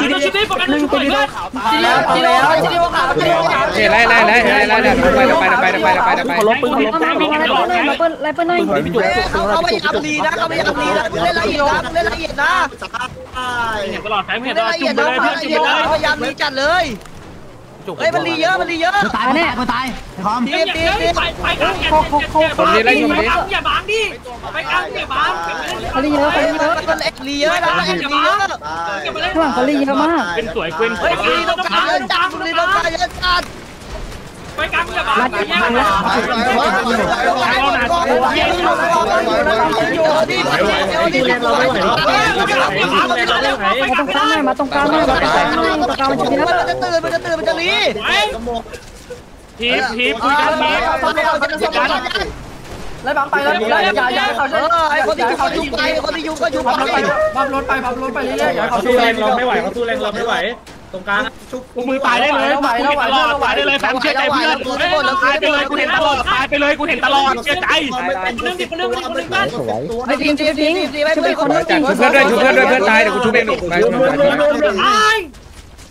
S2: จีดีจีดีผมเป็
S7: นชุ
S4: ดเพื่
S5: อนจี
S8: ดีจีดีจีดีขาวจีดีขา
S1: วไล่ไล่ไล่ไล่ไล่ไล่ไปไปไปไปไปไปไป
S5: ลบปืนลบปืนลบปืนลบปืนหน่อย
S4: เขาเขาไม่อัพลีนะเขาไม่อัพลีนะเล่นละเอียดนะเล่นละเอียดนะ
S5: ตลอดแฟมเห็นตลอดจุ่มไปเลยจุ่มไปเลย
S4: พยายามหนีจัดเลย เฮ้ยมันรีเยอะมันรีเยอะ
S10: ตายแน่กูตายพร้อม
S4: ทีมทีมทีม
S5: ไปไปกลางอย่าบังดิไปกลางอย่าบัง
S6: เขาลีเยอะเขาลีเยอะ
S4: มันเอ็กรีเยอะนะเอ็กรีเยอะ
S5: เก็บไปเลย
S6: ข้างหลังเขาลีเยอะมาก
S5: เป็นสวยเกวนส
S4: เฮ้
S5: วยย
S4: รีต้องการเยอะจัดรีต้องการเยอะจัด
S5: phải căng cho bạn phải nhau mà tông
S6: căng này mà tông căng này mà tông căng này tông căng này มันจะ
S4: ตื่นมันจะตื่นมันจะรี
S5: ทีบทีบคุยกันทีบ
S8: คุยกันแล้วบังไปแล้วอย่าอย่าเขา
S4: เล่นไอ้คนที่เขายุ่งไปคนที่ยุ่งก็ยุ่
S8: งไปบังรถไปบังรถไปเรื่อยๆอย่าเขา
S7: สู้แรงเราไม่ไหวเขาสู้แรงเราไม่ไหว ตรงกลางชุบ
S5: กูมือตายได้เลยคุยตลอดตายได้เลยแฟนเชื่อใจเพื่อนตายไปเลยกูเห็นตลอดตายไปเลยกูเห็นตลอดเชื่อใจเรื่องดิเรื่องดิเรื่องกัน
S4: ไอ้ทีมทีมทีมทีมไม่เป็นคนจริง
S1: ชุบเพื่อนด้วยชุบเพื่อนด้วยเพื่อนตายเดี๋ยวกูชุบเองหนุกไป
S5: ตาย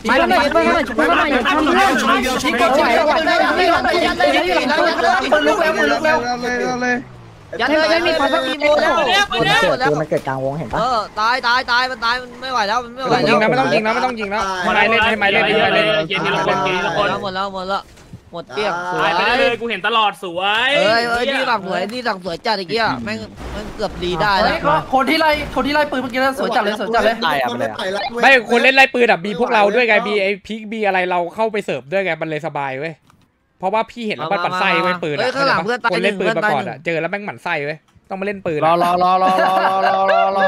S6: ไม่หน่อยไม่หน่อยไม่หน่อยอย่าทำเรื่อง
S8: ชี้กดไหวไหวได้ได้ได้ได้ได้ได้ปืนลุกแล้วปืนลุกแล้ว
S4: ยันเลยยันมีความมีโมแล้ว
S6: ตัวมันเกิดกลางวงเห็น
S4: เอ
S6: ปะ
S4: อตายตายตายมันตายมันไม่ไหวแล้วมันไม่ไหว
S1: ไม่ต้อง
S4: แล้
S1: ยิง
S4: ว
S1: นะไม่ต้องยิงนะไม่ต้องยิงนะไม้เล่นให้ไม้เล่นให้ไม้เล่น
S5: เย็นทีละคนเย็นทีละคน
S4: หมดแล้วหมดแล้วหมดเกลี้ยงสว
S5: ตายยไปเลยกูเห็นตลอดสวย
S4: เอ้ยเอ้ยนี่สั่งสวยนี่สั่งสวยจัดไอ้เกี้ยแม่งมันเกือบดีได้แล้ว
S8: คนที่ไล่คนที่ไล่ปืนเมื่อกี้สวยจัดเลยสวยจัดเลย
S1: ไม่คนเล่นไล่ปืนอะบีพวกเราด้วยไงบีไอพิกบีอะไรเราเข้าไปเสิร์ฟด้วยไงมันเลยสบายเว้ย เพราะว่าพี่เห็นแล้วมันปั่นไส้ไว้ปืนคนเล่นปืนมาก่อนอะเจอแล้วแม่งหมั่นไส้เว้ยต้องมาเล่นปืน
S2: รอรอรอรอรอรอรอรอรอ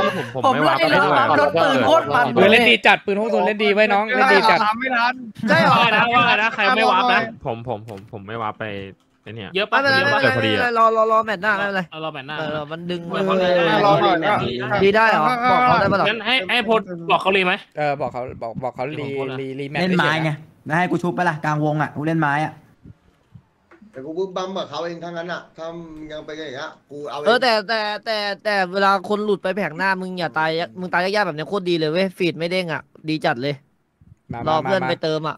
S8: ผมไล่รถบังรถปืนโคตรมัน
S1: ปืนเล่นดีจัดปืนพวกตัวเล่นดีไว้น้องเล่นดีจัด
S4: ใช่หรอ
S5: ว่านะว่านะใครไม่วาร์ปนะ
S13: ผมผมผมผมไม่ว่าไปไอ้เนี่ย
S5: เยอะ
S4: ไม่
S5: ปะ
S4: เป็นไร
S5: เยอะ
S4: ไม่
S5: ปะ
S4: เป็นไรรอรอรอแมตช์หน้าไม่เป็นไร
S5: เอาเราแบบหน้า
S4: เออมันดึง
S5: รอหน่อย
S4: ดีได้เหรอบอกเขาได้ปะล่ะ
S5: งั้นให้ให้พลบอกเขาเลยไหม
S1: เออบอกเขาบอกบอกเขา re re rematch
S10: เล่นไม้ไงแล้วให้กูชุบไปละกลางวงอะกูเล่นไม้อะ
S11: แต่กูบึ้มบัมกับเขาเองทั้งนั้นอะถ้ายังไปอย่างเงี้ยกูเอา
S4: เออแต่แต่แต่แต่เวลาคนหลุดไปแผงหน้ามึงอย่าตายมึงตายยากๆแบบนี้โคตรดีเลยเว้ย feed ไม่เด้งอะดีจัดเลยรอเพื่อนไปเติมอะ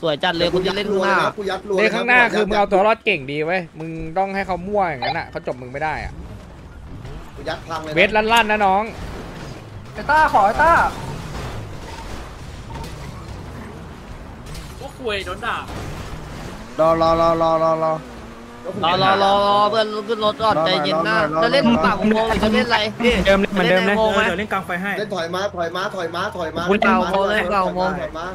S4: สวยจัดเลยคนที่เล่นข้างหน้า
S11: กูยัดรัว
S1: เล่นข้างหน้าคือมึงเอาตัวรอดเก่งดีเว้ยมึงต้องให้เขามั่วอย่างนั้นอะเขาจบมึงไม่ได้อะ
S11: กูยัดพลังเลย
S1: เวทลั่นๆนะน้อง
S8: ไอ้ต้าขอไอ้ต้า
S5: ก็คุยโดนด่า ร
S2: อรอรอรอรอรอ
S4: รอรอรอรอเพื่อนขึ้นรถก่อนใจเย็นนะจะเล่นปากโมงหรือจะเล่นอะไรพี่
S6: เดิมเหมือนเดิมเลย
S4: โมงไหม
S7: เดี๋ยวเล่นกลางไฟให้
S11: เล่นถอยมาถอยมาถอยมาถอยมา
S4: คุณเก่าโมเลยเก่าโม
S11: ถอยมา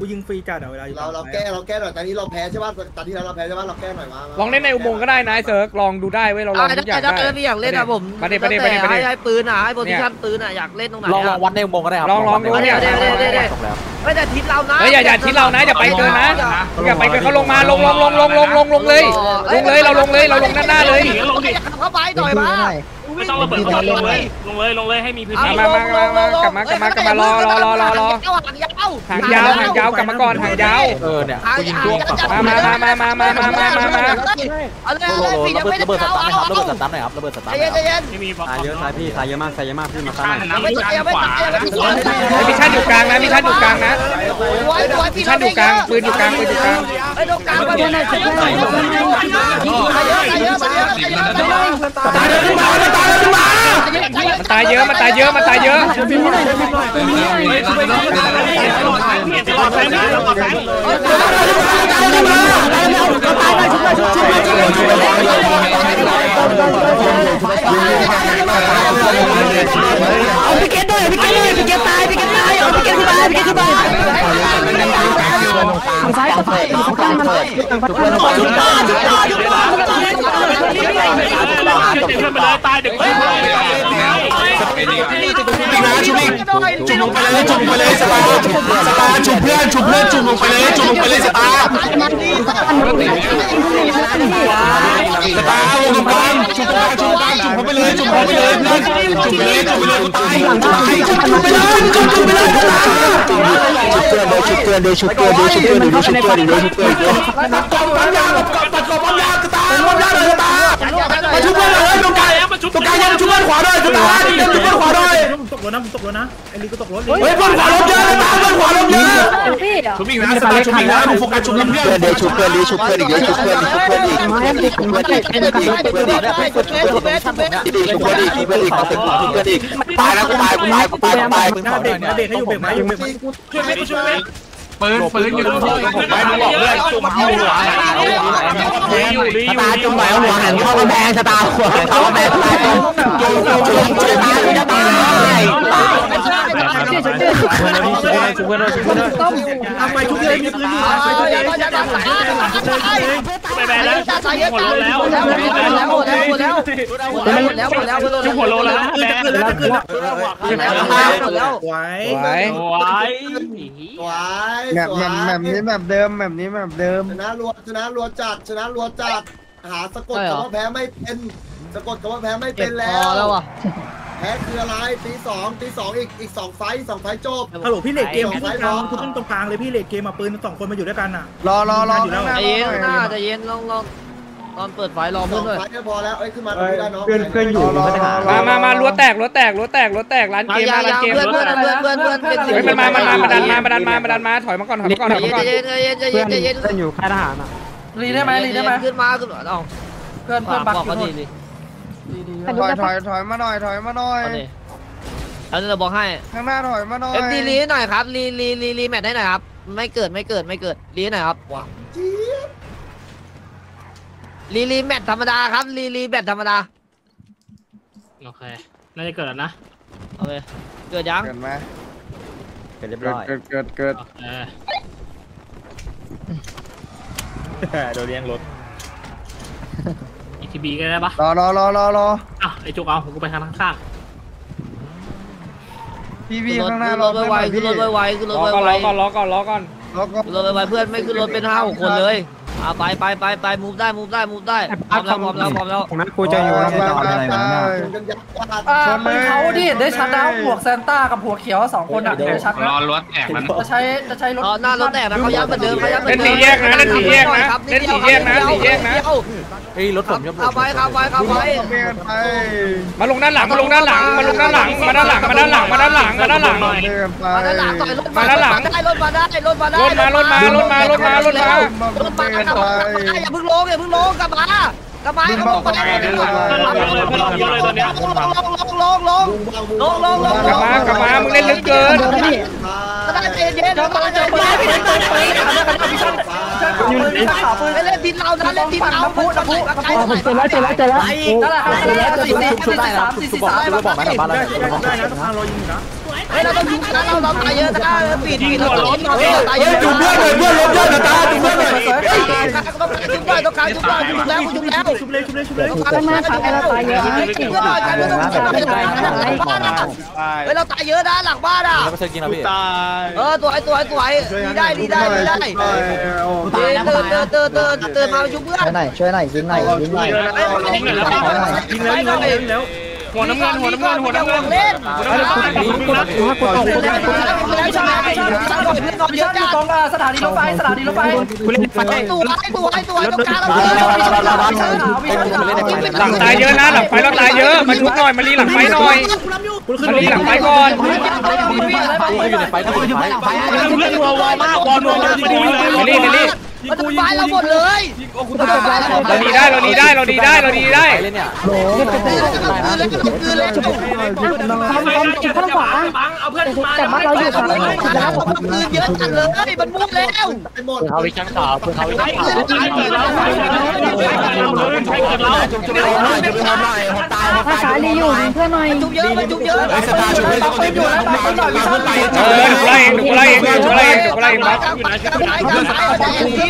S7: กูยิงฟรีจัดเวลาอยู่
S11: เราเราแก้เราแก้หน่อยตอนนี้เราแพ้ใช่ป่ะตอนที่แล้วเราแพ้ใช่ป่ะเราแก้หน่อยมา
S1: ลองเล่นในอุโมงค์ก็ได้นะไอ้เซิร์กลองดูได้เว้ยเราลอง
S4: ได้
S1: ทุกอย่าง
S4: ได้
S1: ได้
S4: ได้พี่อยากเล่นอะผม
S1: มาเดี๋ยวมาเดี๋ยวมาเดี๋ยวมา
S4: ให้
S1: เดี๋ยว
S4: ให้ปืนอะให้ positionปืนอะอยากเล่นตรงไหน
S1: ลองลองวัดในอุโมงค์ก็ได้ครับลองลองดู
S4: เดี๋
S1: เนี่ย
S4: วยเดี๋ยวเดี๋ยวเดี๋ยวไม่แต่ทิศเรานะ
S1: เฮ้ยอย่าอย่าทิ้งเรานะอย่าไปเกินนะอย่าไปเกินเขาลงมาลงลงลงลงลงลงลงเลยลงเลยเราลงเลยเราลงด้านหน้าเลย
S5: ลงดิ
S4: เข้าไปหน่อยมา
S5: ไม่ต้องระเบิดลงเลยลงเลยลงเลยให้มีพื้นที่
S1: มา มามามากลับมากลับมากลับมารอรอรอรอรอ
S4: หางยาว
S1: หางยาวหางยาวกลับมาก่อนหางยาว
S13: เออเนี่ย
S4: กูยิงด้วง
S1: มามามามามามามามามา
S4: เอาเลยเอาเลยปียังไม่ได้เอาเอาเอา
S13: ระเบิดสตันหน่อยครับระเบิดสตัน
S4: ใจเย็นใจเย็น
S5: ไม่มีบล็อก
S13: ตายเยอะตายพี่ตายเยอะมากตายเยอะมากพี่มาตาย
S5: น้ำ
S4: ไม่
S5: ไม่
S4: ตัด
S5: กลาง
S4: ไม่
S5: ขวา
S4: ตัดไม่ตัด
S1: มิชชั่นอยู่กลางนะมิชชั่นอยู่กลางนะ
S4: สวยสวย
S1: มิ
S4: พี่
S1: ชชั่นอยู่กลางปืนอยู่กลางปืนอยู่กลาง
S4: ไอ้ตรงกลางไปเยอะเยอะเยอะเยอะ
S2: ตายเลยขึ้นมาตายเลย นมา
S1: มันตายเยอะมันตายเยอะมันตายเยอะ
S5: เอาไป
S2: เก็ตด้วยไปเก็ตด้วไปเก็ตตายไปเก็ต มาพี่เกตขึ้นมา
S6: ทางซ้ายก็ไปทางกลางมันไปทางพัด
S2: ชุบเพื่อนชุบเพื่อนชุบเพื่อนชุบเพื่อนชุบเพื่อน
S5: เชื่อใจเพื่อนไปเลยตายเด็กเฮ้ย
S2: ชุบอีกนะชุบอีก
S4: หน่อย
S12: จุ่มลงไปเลยจุ่มไปเลยสตาร์สตาร์จุ่มเพื่อนจุ่มเพื่อนจุ่มลงไปเลยจุ่มลงไปเลยสตาร์สตาร์วงกลางจุ่มกลางจุ่มกลางจุ่มเข้าไปเลยจุ่มเข้าไปเลยเพื่อนจุ่มไปเลยจุ่มไปเลยกูตายตายจุ่มไปเลยจุ่มจุ่มไปเลยสตาร์
S2: ชุบเพื่อนเดี๋ย dua syukur dua syukur
S12: dua syukur dua syukur dua syukur มยาตัดกองปั๊มยาสตาร์ปั๊มยาเลยสตาร์มาชุบเพื่อนเลยตรงกลางตรงกลางยังชุบเพื่อนขวาด้วยสตาร์ยังชุบเพื่อนขวาด้วย
S7: ตกรถนะตกรถนะไอ้ลีก็ตกรถ
S12: เฮ้ยเพื่อนขวาลงเยอะสตาร์เพื่อนขวาลงเยอะ
S14: พี่เหรอ
S12: ชุบอีกนะสตาร์ชุบอีกนะดูโฟกัสชุบลำเพื่อน
S2: เดี๋ยวชุบเพื่อนเดี๋ยวชุบเพื่อนอีกเดี๋ยวชุบเพื่อนชุบเพื่อนอีกชุบเพื่อนอีกชุบเพื่อนอีกชุบเพื่อนอีกชุบเพื่อนอีก
S4: ชุบเบสชุบเบสชุบเบส
S2: ดีชุบเพื่อนอีกชุบเพื่อนอีกชุบเพื่อนอีกชุบเพื่อนอีกตายแล้วกูตายกูตายกูตายกูตาย
S7: เบรกเบรกให้อยู่เบรกไหมอยู่เบรกไหม
S9: ปืนปืนอยู่ตรงนี้ไม่รู้บอกเพื่อนจุ่มเอาหัว
S2: ตาจุ่มไหลหัวหันเข้ากำแพงตาหัวเข้ากำแพงจุ่มจุ่มจุ่มตา
S4: จะแบ
S5: บ
S7: แบ
S3: บแบบนี้แบบเดิมแบบนี้แบบเดิม
S11: ชนะรัวชนะรัวจัดชนะรัวจัดหาสะกดคำว่าแพ้ไม่เป็น สะกดคำว่าแพ้ไม่
S4: เก็
S11: เป็
S4: บ
S11: น
S4: ค
S11: แล้
S4: อ
S11: ว
S4: แล้วอะ
S11: แพ้คืออะไรตีสองตีสองอีกอีกสองไฟต์สองไฟต์จบ
S7: ฮัลโหลพี่เลดเกมพี่ตรงกลางคุณต้องตรงกลางเลยพี่เลดเกมมาปืนสองคนมาอยู่ด้วยกันอะ
S3: รอรอรอ
S4: ใจเย็นหน้าใจเย็นลองลองตอนเปิดไฟรอ
S11: ส
S4: เพื่
S11: อ
S4: อน
S11: ง
S4: ด้วย
S11: ไฟต์ก็พอแล้วเอ้ยขึ้นมาตรงนี้ได้เนาะ
S3: เพื่อนเพื่อนอยู่ไม่ได้หา
S1: มามามารั้วแตกรั้วแตกรั้วแตกรั้วแตกร้านเกม
S4: ยา
S1: ร้าน
S4: ยา
S1: เกม
S4: เพื่อนเพื่อนเพื่อนเพื่อนเพื่อนเป็น
S1: เฮ้ยมันมามันมามาดันมามาดันมามาดันมาถอยมาก่อนถอยมาก่อนถอยมาก่อน
S4: ใจเย็นใจเย็นใจเย็นใจเย็น
S7: เพื่อนอยู่ค่ายทหารอะ
S3: รีได้ไหมรีได้ไหม
S4: ขึ้นมาขึ้นมาเอา
S3: เพื่อนเพื่อนบัก
S4: บอกเขาดีดิ
S3: ถอยถอยถอยมาหน่อยถอยมาหน่อย
S4: เอาดิเอาเดี๋ยวบอกให้
S3: ข้างหน้าถอยมาหน่อย
S4: เอ็มดี re หน่อยครับ re re re rematch ได้หน่อยครับ ไม่เกิดไม่เกิดไม่เกิด re หน่อยครับ re rematch ธรรมดาครับ re rematch ธรรมดา
S5: โอเคน่าจะเกิดแล้วนะ
S4: โอเคเกิดยัง
S3: เกิดไหม
S2: เป็นเรียบ
S3: เกิ
S2: ร้
S3: ด
S2: อย
S3: เกิดเกิดเกิด
S5: โอเค
S7: โดนเลี้ยงรถ
S5: อี ทีบีก็ได้ปะ
S3: รอรอรอรอรอ
S5: อะไอจุกเอากูไปทางข้าง
S3: พี่พี่
S4: ขึ้นรถ
S3: ข้างหน้า
S4: ขึ้นรถไวๆขึ้นรถไวๆขึ้นร
S1: ร
S4: ถ
S1: อก่อน
S4: ไว
S1: รอก่อนรอก่อนรอก่อน
S3: แล้วก็
S4: ๆขึ้นรถไวๆเพื่อนไม่ขึ้นรถเป็นห้าหกคนเลย อ่าไปไปไปไปมูฟได้มูฟได้มูฟได้พร้อมแล้วพร้อมแล้วพร้อมแล้ว
S7: ตรงนั้นกูจะอยู่
S3: ไปไปไป
S11: กันยับยัด
S3: อ่าปืนเขาที่เห็นได้ชัดแล้วหมวกแซนต้ากับหัวเขียวสองคนอะได้ชัด
S9: รอรถแตกมัน
S3: จะใช้จะใช้รถ
S4: อ๋อหน้ารถแตกนะเขาย้ำเหมือนเดิมเขาย้ำเหมือน
S1: เล่น
S4: เดิม
S1: สี่แยกนะเล่นสี่แยกนะเล่นสี่แยกนะสี่แยกนะ
S15: เฮ้ยรถผมจะ
S4: ขับไปขับไปขับไป
S3: เปลี่ยนไป
S1: มาลงด้านหลังมาลงด้านหลังมาลงด้านหลังมาด้านหลังมาด้านหลังมาด้านหลังมาด้านหลัง
S3: เปลี่ยนไป
S4: มาด้านหลังต่อยรถ
S1: มาด้านหลัง
S4: ได้รถมาได้รถมาได้
S1: รถมารถมารถมารถมารถมา
S4: รถมากลับมากลับมาอย่าเพิ่งลงอย่าเพิ่งลงกลับมากลับมาเขาบอกมาได้ลงลงลงลงลงลงลงลงลง
S1: กลับมากลับมามึงเล่นลึกเกิน
S4: ก็ได้ใจเย็นๆมาใจเย็นๆไปเล่นดินเรานะเล่นดินเราพูดพูด
S3: เจอแล้วเจอแล้วเจอแล้วนั่นแหละครับสี่สี่สี่สามสี่สี่สาม
S7: ได้นะต้องทางรอยิงอยู่นะ
S4: เฮ้ยเราต้องยิงนะเราเราตายเยอะนะปีดปีดเราต้องยิงเราตายเยอะ
S12: จุ่มเพื่อนเลยเพื่อนรถเยอะนะตาจุ่มเพื่อนเลย
S4: ต้องการต้องการต้องการต้องการต้องการชุบแล้วชุบแล้ว
S7: ชุบเลยชุบเลยชุบเลย
S14: ก็มาค่ะเราตายเยอะไม่เก่ง
S4: เฮ้ยเราตายเยอะนะหลังบ้านอะ
S15: แล้วก็เชิญกินนะพี่
S4: เออตัวไอ้ตัวไอ้ตัวไอ้ดีได้ดีได้ดีได้เตือนเตือนเตือนเตือนเตือนมาชุบเพื่อน
S3: ช่วยหน่อยช่วยหน่อยยิงหน่อยยิงหน่อย
S5: ยิงแล้วยิงแล้วยิงแล้ว หัวน้ำเงินหัวน้ำเงินหัวน้ำเงิน
S4: เล่น
S5: หัวน้ำเงิน
S3: กดหัวกดตกกดตกกดตกกดตกตรงสถานีรถไฟสถานีรถไฟ
S7: คุณเล่นไฟ
S4: ไอ้ตัวไอ้ตัวไอ้ตัวตรงกลาง
S1: หลังตายเยอะนะหลังไฟเราตายเยอะมาชุบหน่อยมารีหลังไฟหน่อย
S7: คุณขึ้น
S1: มารีหลังไฟก่อน
S15: อยู่ในไฟก็อยู่ในไฟ
S5: เพื่อนรัววอมากวอนัวมากมาดีเลย
S1: มารีมารี
S4: มันจะไปเราหมดเลย
S1: เราดีได้เราดีได้เราดีได้เราดีได้
S15: เลยเนี่ย
S4: คือเลยคือเลย
S14: ทำทำอีกข้างขวา
S5: เอาเพื่อนมา
S14: แต่บ้านเราอยู่ฝั่งไหนสุดแล้ว
S4: คือเยอะจังเลยมันมุ่งแล้ว
S11: ไปหมด
S15: เขาวิชังต่อเพื่อเขาวิชังต่อ
S5: ใครเกิดแล้วใครเกิดแล้วใครเกิดแล้ว
S2: จุ่มจุ่มหน่อยจุ่มหน่อยหัวตายหัว
S14: ถ้า
S2: ตาย
S14: ขาลีอยู่เพื่อนหน่อย
S4: จุบเยอะมันจุบเยอะ
S12: ไอ้สตาร์จุ่มเพื่อนเขาอยู่แล้วมาเพื่อนไป
S1: เออดูกูไล่เองดูกูไล่เองดูกูไล่เองดูกูไล่เองบอส
S4: กับกับกับกับกับลี
S5: ชุบแล้วชุบแล้วชุบแล้วคนเก่งแล้วสุด
S4: แย่ลีแล้วแย่ลี
S5: เราเพื่อนเราเพื่อน
S4: เฮ้ยเอาจับไปเลยจับไปเลย
S2: เฮ้ยเกิดเกิดเกิดร้ายเกิดร้ายเกิดร้ายเกิดร้ายเกิดเกิดเกิดเกิดเกิด
S4: ขึ้นเอาขึ้นเอาขึ้นเ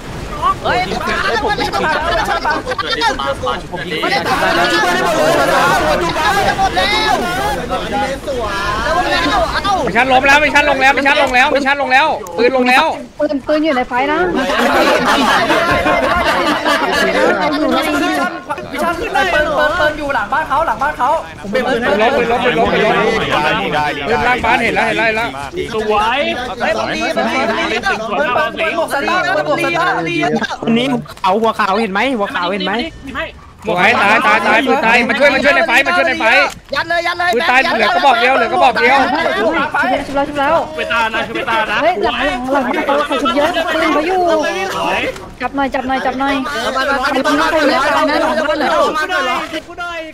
S4: ฮ้ยมาแล้วมาแล้วมาแล้วมาแล้วมาแล้วมาแล้วหมดแล้วแล้วมาแล้วเอ้า
S1: มิชันล้มแล้วมิชันลงแล้วมิชันลงแล้วมิชันลงแล้วปืนลงแล้ว
S14: ปืนปืนอยู่ในไฟนะ
S8: พี่ชาขึ้นได้เปิดเปิดเปิดอยู่หลังบ้านเขาหลังบ้านเขาเปิดเปิด
S1: ปืนล้มปืนล้มปืนล้มปืนล้มปืนล่างบ้านเห็นแล้วเห็นแล้วเห็นแล้ว
S5: สวย
S4: ไอ้บอลลีบอลลี
S8: เปิดเปิดเปิดหมวกซันต้าเปิดหมวกซัน
S6: วันนี้เขาหัวขาวเห็นไหมหัวขาวเห็นไหม
S1: สวยตายตายตายปืนตายมาช่วยมาช่วยในไฟมาช่วยในไฟ
S4: ยัดเลยยัดเลย
S1: ปืนตายเหลือกระบอกเดียวเหลือกระบอกเดียว
S14: ชุบแล้วชุบแล้ว
S5: ไปตานะคือไปตานะ
S14: เฮ้ยหลังหลังหลังเขาเขาชุบเยอะปืนเขาอยู่
S5: สวย
S14: จับหน่อยจับหน่อยจับหน่อย
S4: มามามามามาเลยตายนะหลังบ้านเลย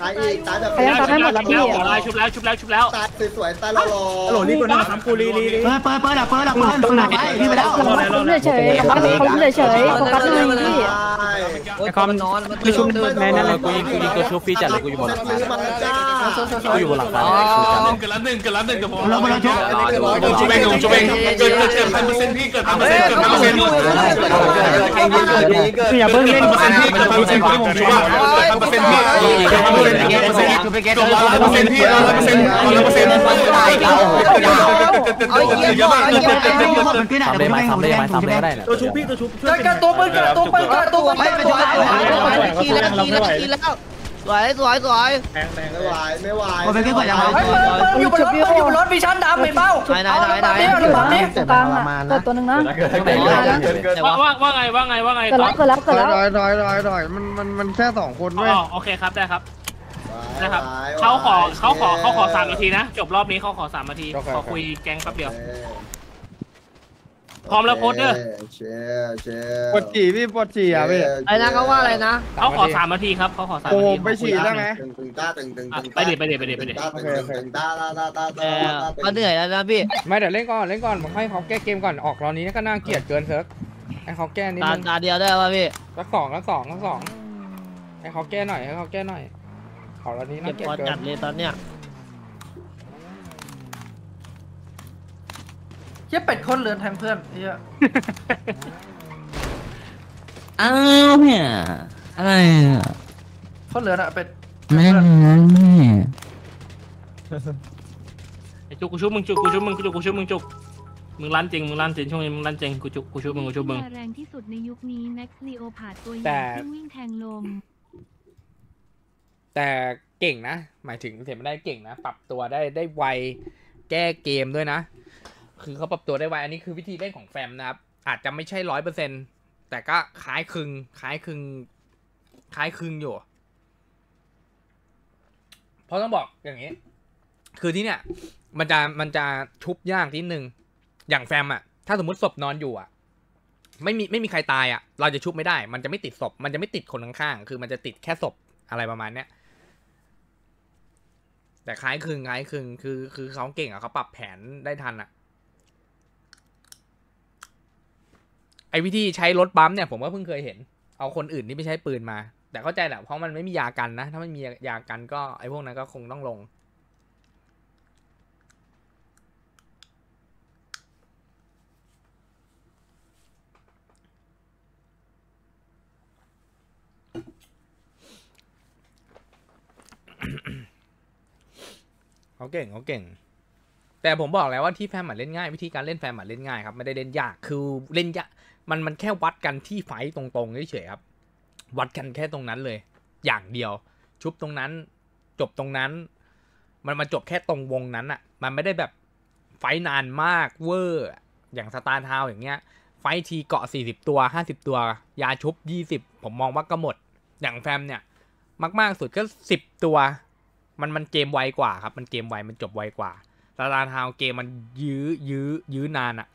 S11: ตายอีกตายแบบ
S14: พยายามทำให้หมดแล้วพี่
S5: ชุบแล้วชุบแล้วชุบแล้ว
S11: ตายสวยๆตายรอๆ
S6: โหลนี่ปืนนะทำกูรีรีรี
S10: เปิดเปิดเปิดอะเปิดอะเปิดตรงไหนพี่ไปแล้ว
S14: หลังบ้านเขาเฉยหลังบ้านเขาเฉยโฟกัสหน่อยพี่
S4: โอ้ยคอมนอนมัน
S6: คือชุบ
S4: ตื่น
S6: ในนั้นเลย
S13: กูยิงกูยิงตัวชูฟีจัดเลยกูอยู่บนหลังคา
S11: ซื้อมันจ้า
S13: กูอยู่บนหลังคา
S12: เกิดละหนึ่งเกิดละหนึ่งกับผม
S10: เราเราชุบ
S12: ผมจุบเองผมจุบเองเกิดเกิดเกิดพันเปอร์เซ็นต์พี่เกิดพันเปอร์เซ็นต์เกิดพันเปอร์เซ็นต์
S6: อย่าเพิ่งเล่น
S12: เปอร์เซ็นต์พี่เกิดพันเปอร์เซ็นต์พี่ผมจุบพันเปอร์เซ็นต์พี่เกิดพันเปอร์เซ็นต์พี่เกิดพันเปอร์เซ็นต์พี่เกิดพันเปอร์เซ็นต์พี่ร้อยเปอร์เซ็นต์ร้อยเปอร์เซ็นต์ตายเอาเยอะมากเกิดเกิดเกิดเกิดเกิด
S10: มันขึ้นอะ
S13: ทำได้ไหมทำได้ไหมทำได้ก็ได้นะ
S6: ตัวชุบพี่ตัวชุบ
S8: เกิดตัวปืนเกิดตัวปืนเกิดตัวปืน
S4: ไม่ไม่ไม่ไม่ขี่แล้วขี่แล้วขี่แล้วสวยสวยสวย
S11: ไม่ไหวไม่ไหว
S10: มันเป็นแค่กว่ายังไง
S8: เฮ้ยเปิดเปิดอยู่บนรถเปิดอยู่บนรถพี่ชันดำเห็นเปล่าเอารถมาเนี่ยเอารถมาเนี่ย
S14: ตรงกลางอะเกิดตัวหนึ่งนะ
S5: แต่ว่าว่าไงว่าไงว่าไง
S14: เกิดแล้วเกิดแล้วเกิดแล้ว
S6: ถอยถอยถอยถอยมันมันมันแค่สองคน
S5: อ๋
S6: เว้ย
S5: อโอเคครับได้ครับนะครับเขาขอเขาขอเขาขอสามนาทีนะ จบรอบนี้เขาขอสามนาทีขอคุยแก๊งแป๊บเดียว พร้อมแล้วโพสเดอร์
S11: เชียร์เชียร์
S6: ปวดฉี่พี่ปวดฉี่อะพี่
S4: ไอ้นะเขาว่าอะไรนะ
S5: เขาขอสามนาทีครับเขาขอสาม
S6: โอ้
S5: นาที
S6: ไปฉี่ได้ไหม
S11: ตึงตึงตาตึงตึงตึง
S5: ไปเดี๋ยวไปเดี๋ยวไปเดี๋ยวไปเดี๋ยว
S11: ตาตึงตึงตึงตาตาตาตา
S4: เออเขาเหนื่อยแล้วนะพี่
S1: ไม่เดี๋ยวเล่นก่อนเล่นก่อนผมให้เขาแก้เกมก่อนออกตอนนี้ก็น่าเกลียดเกินเซิร์ฟให้เขาแก้นิด
S4: ตา
S1: นึง
S4: ตาเดียวได้ป่ะพี่
S1: สักสองสักสองสักสองให้เขาแก้หน่อยให้เขาแก้หน่อยขอตอนนี้
S4: เก็
S1: น่า
S4: บ
S1: เกลีย
S4: บอ
S1: ด
S4: ล
S1: เกิ
S4: จั
S1: น
S4: ดเลยตอนเนี้ย
S8: เชี่ยเป็ดคนเรือนแทนเพื่อนเฮีย
S13: อ้าวเนี่ยอะไรอะ
S8: คนเรือนอะเป็ด
S13: ไม่ได้งั้นแม่
S5: ไอ้จุกกูชุบมึงจุกกูชุบมึงจุกกูชุบมึงจุกมึงรันจริงมึงรันจริงช่วงนี้มึงรันจริงกูจุกกูชุบมึงกูชุบมึง
S14: แรงที่สุดในยุคนี้แม็กซ์ลีโอพาดตัวใหญ่
S1: แต่
S14: ที่วิ่งแทงลม
S1: แต่เก่งนะ หมายถึงเสียไม่ได้เก่งนะ ปรับตัวได้ได้ไวแก้เกมด้วยนะ คือเขาปรับตัวได้ไวอันนี้คือวิธีเล่นของแฟมนะครับ อาจจะไม่ใช่ร้อยเปอร์เซ็นแต่ก็คล้ายคลึงคล้ายคลึงคล้ายคลึงอยู่ เพราะต้องบอกอย่างนี้ คือที่เนี่ย มันจะมันจะชุบยากนิดนึงอย่างแฟมอะถ้าสมมติศพนอนอยู่อะไม่มีไม่มีใครตายอะเราจะชุบไม่ได้ มันจะไม่ติดศพ มันจะไม่ติดคนข้างๆคือมันจะติดแค่ศพอะไรประมาณเนี้ยแต่คล้ายคลึงคล้ายคลึงคือคือเขาเก่งอะเขาปรับแผนได้ทันอะไอ้ วิธีใช้รถบัมเนี่ยผมก็เพิ่งเคยเห็น เอาคนอื่นที่ไม่ใช้ปืนมา แต่เข้าใจแหละเพราะมันไม่มียากันนะ ถ้าไม่มียากันก็ไอ้พวกนั้นก็คงต้องลง เขาเก่งเขาเก่งแต่ผมบอกแล้วว่าที่แฟนหมัดเล่นง่ายวิธีการเล่นแฟนหมัดเล่นง่ายครับไม่ได้เล่นยากคือเล่นยาก มันมันแค่วัดกันที่ fight ตรงๆเฉยๆครับ วัดกันแค่ตรงนั้นเลย อย่างเดียว ชุบตรงนั้น จบตรงนั้น มันมาจบแค่ตรงวงนั้นอะมันไม่ได้แบบ fight นานมากเวอร์อย่าง Startown อย่างเงี้ย fight ทีเกาะ 40 ตัว 50 ตัว ยาชุบ 20 ผมมองว่าก็หมด อย่างแฟมเนี่ย มาก ๆ สุดก็ 10 ตัว มันมันเกมไวกว่าครับ มันเกมไวมันจบไวกว่าสตาร์ทาวเกมมันยื้อยื้อยื้อนานอะ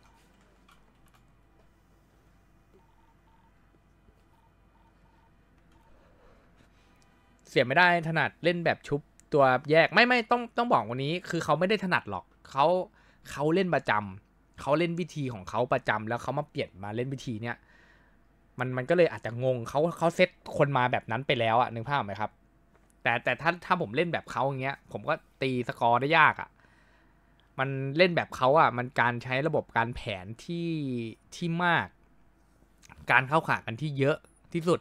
S1: เสียไม่ได้ถนัดเล่นแบบชุบตัวแยกไม่ไม่ต้องต้องบอกวันนี้ คือเขาไม่ได้ถนัดหรอกเขาเขาเล่นประจำเขาเล่นวิธีของเขาประจำแล้วเขามาเปลี่ยนมาเล่นวิธีเนี้ยมันมันก็เลยอาจจะงงเขาเขาเซตคนมาแบบนั้นไปแล้วอะนึกภาพไหมครับ แต่แต่ถ้าถ้าผมเล่นแบบเขาอย่างเงี้ย ผมก็ตีสกอร์ได้ยากอะมันเล่นแบบเขาอะมันการใช้ระบบการแผนที่ที่มาก การเข้าขากันที่เยอะที่สุด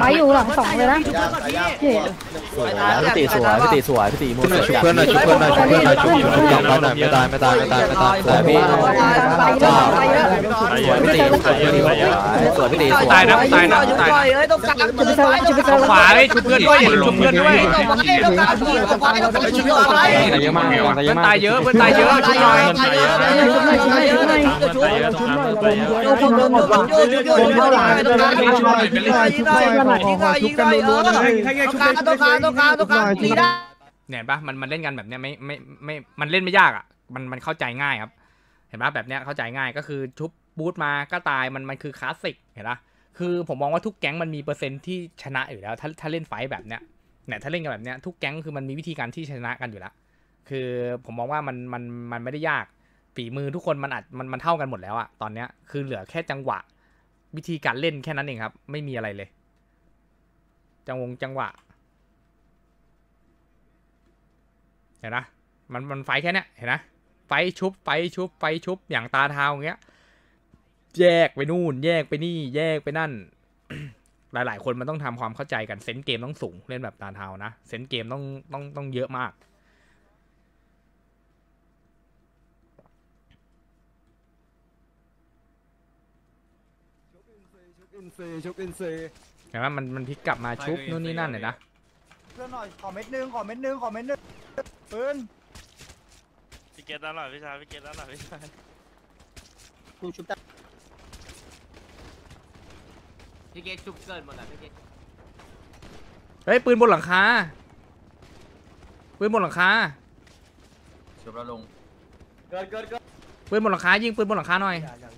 S1: ไป
S4: อยู่
S14: หลังสองเลยนะ
S11: พี่ตี
S14: สวย
S4: พี่ตีสวยพี่ตีมุอ
S2: ชุบเพื่อนหน่อยชุบเพื่อนหน่อยชุบเพื่อนหน่อยชุบเพื่อนหน่อยไม่ตายไม่ตายไม่ตายไม่ตายสวยพี่สวยพี่ตีสวยพี่ตีสวยตา
S1: ยนะตายนะตายนะ
S4: ต้องกา
S14: รชุบเพื่อนชุบเพื่อน
S1: ขวาเลยชุบเพื่อนด้วยชุบเพื่อนด้วย
S4: เยอะมาก
S2: เยอะมาก
S1: เพื่อนตายเยอะเพื่อนตายเยอะชุบหน่อย
S4: เห็น
S1: ปะมันมันเล่นกันแบบเนี้ยไม่ไม่ไม่มันเล่นไม่ยากอะมันมันเข้าใจง่ายครับ เห็นปะแบบเนี้ยเข้าใจง่ายก็คือชุบ boost มาก็ตายมันมันคือคลาสสิกเห็นปะคือผมมองว่าทุกแก๊งมันมีเปอร์เซ็นต์ที่ชนะอยู่แล้ว ถ้าถ้าเล่น fight แบบเนี้ยเนี่ยถ้าเล่นกันแบบเนี้ยทุกแก๊งคือมันมีวิธีการที่ชนะกันอยู่แล้วคือผมมองว่ามันมันมันไม่ได้ยาก ฝีมือทุกคนมันอาจมันมันเท่ากันหมดแล้วอะตอนเนี้ยคือเหลือแค่จังหวะ วิธีการเล่นแค่นั้นเองครับ ไม่มีอะไรเลย จังวงจังหวะเห็นนะมันมันไฟแค่เนี้ยเห็นนะไฟชุบไฟชุบไฟชุบอย่างตาเทาอย่างเงี้ย แยกไปนู่น แยกไปนี่แยกไปนั่น หลาย ๆ คนมันต้องทำความเข้าใจกันเซนเกมต้องสูงเล่นแบบตาเทานะเซนเกมต้องต้องต้องเยอะมาก เห็นไหมมันมันพลิกกลับมาชุบนู่นนี่นั่นเนี่ยนะ
S8: เพื่อนหน่อยขอเม็ดนึงขอเม็ดนึงขอเม็ดนึงปืน
S5: พี่เกตแล้วหน่อยพี่ชายพี่เกตแล้วหน่อยพี่ชาย
S8: กูชุบได้
S4: พี่เกชุบเกินหมดแล้วพี่เก
S1: เฮ้ยปืนบนหลังคาปืนบนหลังคา
S2: ชุบแล้วลง
S8: เกินเกินเกิน
S1: ปืนบนหลังคายิงปืนบนหลังคาหน่อย
S4: ยัดยั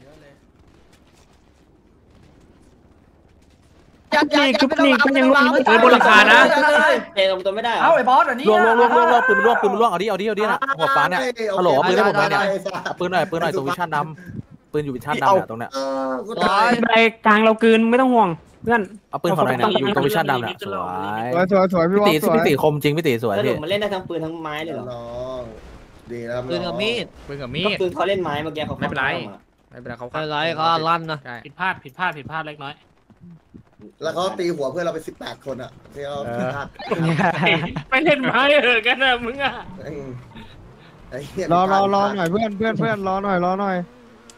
S4: ดยัด
S1: ปืนบนหลังคานะ
S4: เตะลงตัวไม่ได้
S8: เอ้าไอ้บอสอันนี้
S2: ล่วงล่วงล่วงล่วงล่วงปืนมันล่วงปืนมันล่วงเอาดิเอาดิเอาดินะหัวฟ้าเนี่ยฮัลโหลปืนได้ผมไหมเนี่ยปืนหน่อยปืนหน่อยตัววิชั่นดำปืนอยู่วิชั่นดำเนี่ยตรงเนี้ย
S11: เออกูตาย
S6: ไปกลางเรากืนไม่ต้องห่วงเพื่อน
S2: เอาปืนของไหนเนี่ยอยู่ตัววิชั่นดำเนี่ยสวย
S6: สวยสวยพี่
S2: พี่ตีพี่ตีคมจริงพี่ตีสวยพี่
S4: มันเล่นได้ทั้งปืนทั้งไม้เลยเหรอ
S11: น้องดีนะครับ
S4: ปืนกับมีด
S1: ปืนกับมีด
S4: ปืนเขาเล่นไม้เมื่อกี้เขา
S1: ไม่เป็นไรไม่เป็นไรเขา
S4: ไม่เป็นไรเขาลั่นนะ
S1: ใช่
S5: ผิดพลาดผิดพลาดผิดพลาดเล็กน้อย
S11: แล้วเขาตีหัวเพื่อนเราไปสิบแปดคนอะที่เขาผิดพลาด
S5: ไม่เล่นไม้เออกันนะมึงอะ
S11: ไอ้เหี้ย
S6: รอรอรอหน่อยเพื่อนเพื่อนเพื่อนรอหน่อยรอหน่อย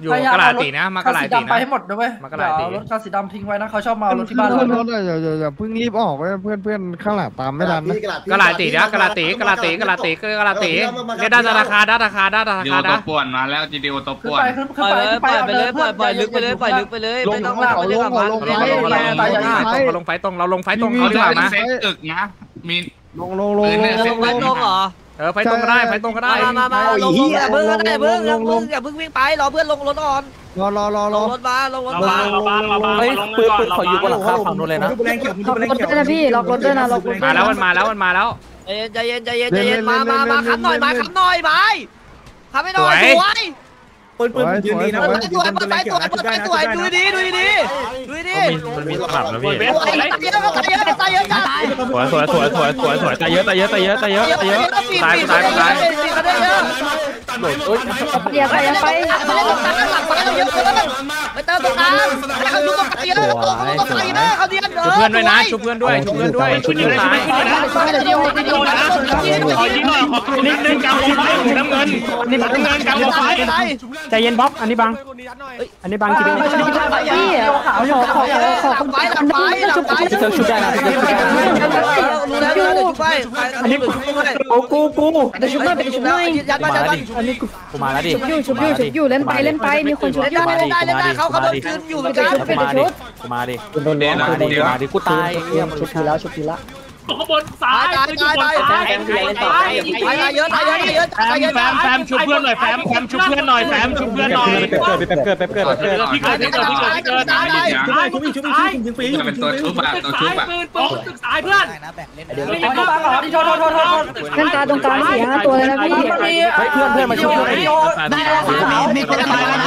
S1: อยู่กระลาตีนะมากระลาตี
S8: ไป
S1: นะ
S8: ให้หมดนะเว้ย
S1: มากระลาตี
S8: รถคันสีดำทิ้งไว้นะเขาชอบมาเอารถที่บ้านเรา
S6: รถอย่าอย่าอย่าเพิ่งรีบออกเว้ยเพื่อนเพื่อนข้างหลังตามไม่ทันนะ
S11: พี่กระดาษพี่
S1: กระลาตีนะกระลาตีกระลาตีกระลาตีกระลาตีเนี่ยด้านราคาด้านราคาด้านรา
S12: ดี
S1: คา
S12: โอตัว
S1: นะ
S12: ป่วนมาแล้วจีดีโอตัว
S8: ขึ้น
S12: ป่วน
S8: ไปขึ้นขึ้นไปขึ้นไปเอาเลยปล่อยปล่อยลึกไปเลยปล่อยลึกไปเลยไม่ต้องลากไปเรื่องกับมัน
S1: ลงลงลงลงเราลงไฟตรงเราลงไฟตรงเขาดีกว่านะ
S12: เซ็ตตึกนะมี
S6: ลงลงลงลง
S4: ลงไปตรงเหรอ
S1: เออไฟตรงก็ได้ไฟตรงก็ได้
S4: มามามาลงอย่าเพิ่งอย่าเพิ่งอย่าเพิ่งอย่าเพิ่งวิ่งไปรอเพื่อนลงรถก่อน
S6: รอรอรอ
S4: ล
S6: รงอ
S4: รถมาลงรถ
S5: เรา
S4: มา
S5: บ้างเราบ้างเราบ้าง
S2: เฮ้ยปืนปืนขออยู่บนหลังคาฝั่งนู้นเลยนะ
S14: ล็อกรถด้วยนะพี่ล็อกรถด้วยนะล็อกรถด้
S1: มา
S14: วย
S1: แล้ว
S14: นะ
S1: มันมาแล้วมันมาแล้ว
S4: ใจเย็นใจเย็นใจเย็นใจเย็นมามามาขับหน่อยมาขับหน่อยไปขับไม่หน่อยสวย
S6: ปืนปืนยืนดีนะ
S4: เปิดสวยเปิดไฟสวยเปิดไฟสวยดูดีดูดีดูดี
S7: มันมีสลับนะพี่
S4: ตายเยอะตายเยอะตายเยอะตาย
S7: สวยสวยสวยสวยสวยสวยตายเยอะตายเยอะตายเยอะตายเยอะตายเยอะ
S1: ตายตายตาย
S4: สี่กันได้เยอะ
S14: อย่าไปอย่าไป
S4: ไม่ได้ตรงกลางหลังไปเราเยอะเกินไปเติมตรงกลางเขาอยู่ตรงกลางเยอะตรงตรงกลางเยอะเขาเดียน
S1: ชุบเพื่อนด้วยนะชุบเพื่อนด้วยชุบเพื่อนด้วยชุบเพื่อนตาย
S5: ขอยิงหน่อยขอนิดนึงกลางวงไฟน้ำเงินน้ำเงินกลางวงไฟ
S6: ใจเย็นบ๊อบอันนี้บังอันนี้บังทีเดียว
S14: พี่ขอขอขอขอ
S4: หลังไฟหลังไฟหลังไฟ
S2: พี่เซิร์ฟชุบได้นะพี่เซิร์ฟชุบได้นะ
S4: รู้แล้วเดี๋ยวชุบไป
S6: อันนี่กูโอ้กูกู
S14: เดี๋ยวชุบหน่อยเดี๋ยวชุบหน่อย
S4: ยัดมายัดมา
S6: อันนี้กูกูมาแล้วดิ
S14: ชุบอยู่ชุบอยู่ชุบอยู่เล่นไปเล่นไปมีคนชุบ
S4: เล่น
S14: อยู่
S4: ได้เล่นได้เล่นได้เขาเขาโดนคืนอยู่เหมือนกัน
S14: ชุบเป็นชุบ
S6: กูมาดิ
S7: โดนเลี้ยงโดนเลี้ยง
S6: มาดิกูตาย
S14: ชุบทีแล้วชุบทีละ
S5: ข้างบนซ้ายคืออยู่บนซ้ายซ้าย
S4: ตายเยอะตายเยอะตายเยอะ
S5: แฟ
S4: ตาย
S5: ม
S4: เยอะ
S5: แฟมแฟมชุบเพื่อนหน่อยแฟมแฟมชุบเพื่อนหน่อยแฟมชุบเพื่อนหน่อย
S6: เกิดเกิดเกิดเกิดเกิด
S5: พี่เกิดพี่เกิดพี่เกิดพี่เกิด
S4: ตาย
S5: ชุบอีกชุบอีกชุบอีกยิงฟรีอยู่เป็นตัวชุบอะตัวชุบอะปืนปืนตึกสายเพื่อน
S8: เดี๋ยวเราตาก่อนที่โทษโทษโทษโทษ
S14: เล่นตาตรงกลางสี่ห้าตัวเลยนะพี่
S8: มันมี
S6: เพื่อนเพื่อนมาช่วย
S8: วิดีโอได้แล้วมีมีคนตายแล้วน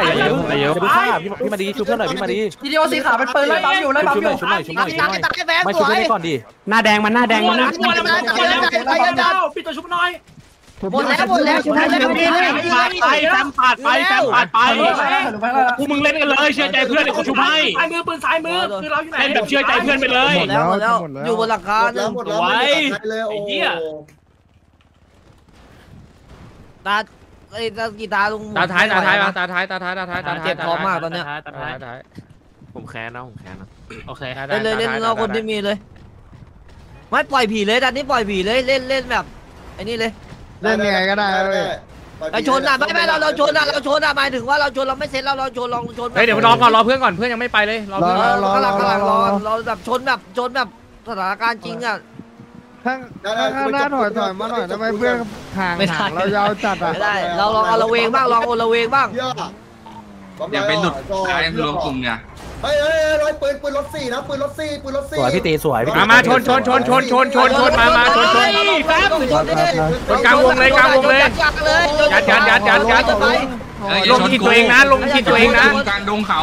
S8: ะ
S6: เยอะเยอะพี่ฆ่าพี่พี่มาดีช่วยเพื่อนหน่อยพี่มาดี
S8: วิดีโอสีขาวเป็นปืนไล่ปั๊มอยู่ไล่ปั๊ม
S6: ช่วย
S8: อ
S6: หน่
S8: ยู่
S6: อยช่วยหน่อยช่วยหน่อยช่วยหน่อย
S4: ตายตายแฟน
S6: ไม่
S4: ส
S6: ช่วย
S4: วย
S6: เพื่อนก่อนดิหน้าแดงมันหน้าแดงมันนะ
S5: ตัวแล้วตัวแล้วตัวแล้วพี่ตัวชุบหน่อย
S4: หมดแล้วหมดแล้วชุบแล้วชุบแล้ว
S5: ปาดไปแฟมปาดไปแฟมปาดไปกูมึงเล่นกันเลยเชื่อใจเพื่อนเดี๋ยวกูชุบให้ซ้ายมือปืนซ้ายมือคือเราอยู่ไหนเล่นแบบเชื่อใจเพื่อนไปเลย
S4: หมดแล้วหมดแล้วอยู่บนหลังคา
S11: หมด
S4: หนึ่
S11: แล้ว
S4: ง
S11: หมดแล้วไม่มีใครเลยโอ้โห
S4: ตาไอ้ตากีตาลุง
S1: ตาท้ายตาท้ายมาตาท้ายตาท้ายตาท้ายตาท้าย
S4: เจ็บคอมากตอนเนี้ย
S1: ตาท้ายตาท้าย
S6: ผมแค้นนะผมแค้นนะ
S5: โอเค
S1: ตาท้าย
S4: เล่นเลยเล่นเอาคนที่มีเลย ไม่ปล่อยผีเลยดันนี้ปล่อยผีเลยเล่นเล่นแบบไอ้นี่เลย
S11: เล่นยังไงก็ได้เลย
S4: เราชนอะไม่ไม่เราเราชนอะเราชนอะหมายถึงว่าเราชนเราไม่เซ็ตเราเราชนลองชน
S1: เฮ้ยเดี๋ยวรอก่อนรอเพื่อนก่อนเพื่อนยังไม่ไปเลยรอ
S4: เอ
S1: เพื่อน
S4: อเรากำลังกำลังรอเราแบบชนแบบชนแบบสถานการณ์จริงอะ
S11: ข้างข้างหน้าถอยถอยมาหน่อยทำไมเพื่อนห่างห่างเรายาวจัดอะ
S4: ไม่ได้ เราลองเอาละเวงบ้างลองโอละเวงบ้าง
S11: อย่าไปหลุดกายรวมกลุ่มเนี่ย เฮ้ยเฮ้ยร้อยปืนปืนรถสี่นะปืนรถสี่ปืนรถ
S6: ส
S11: สี่
S6: วยพี่ตีสวยพี่
S1: มามาชนชนชนชนชนชนชนมามาชนชน
S4: ชนดิ
S1: ชนกลางวงเลยกลางวงเลย ยัดยัดยัดยัดยัด ลงขีดตัวเองนะลงขีดตัวเองนะ
S11: กลางดงเขา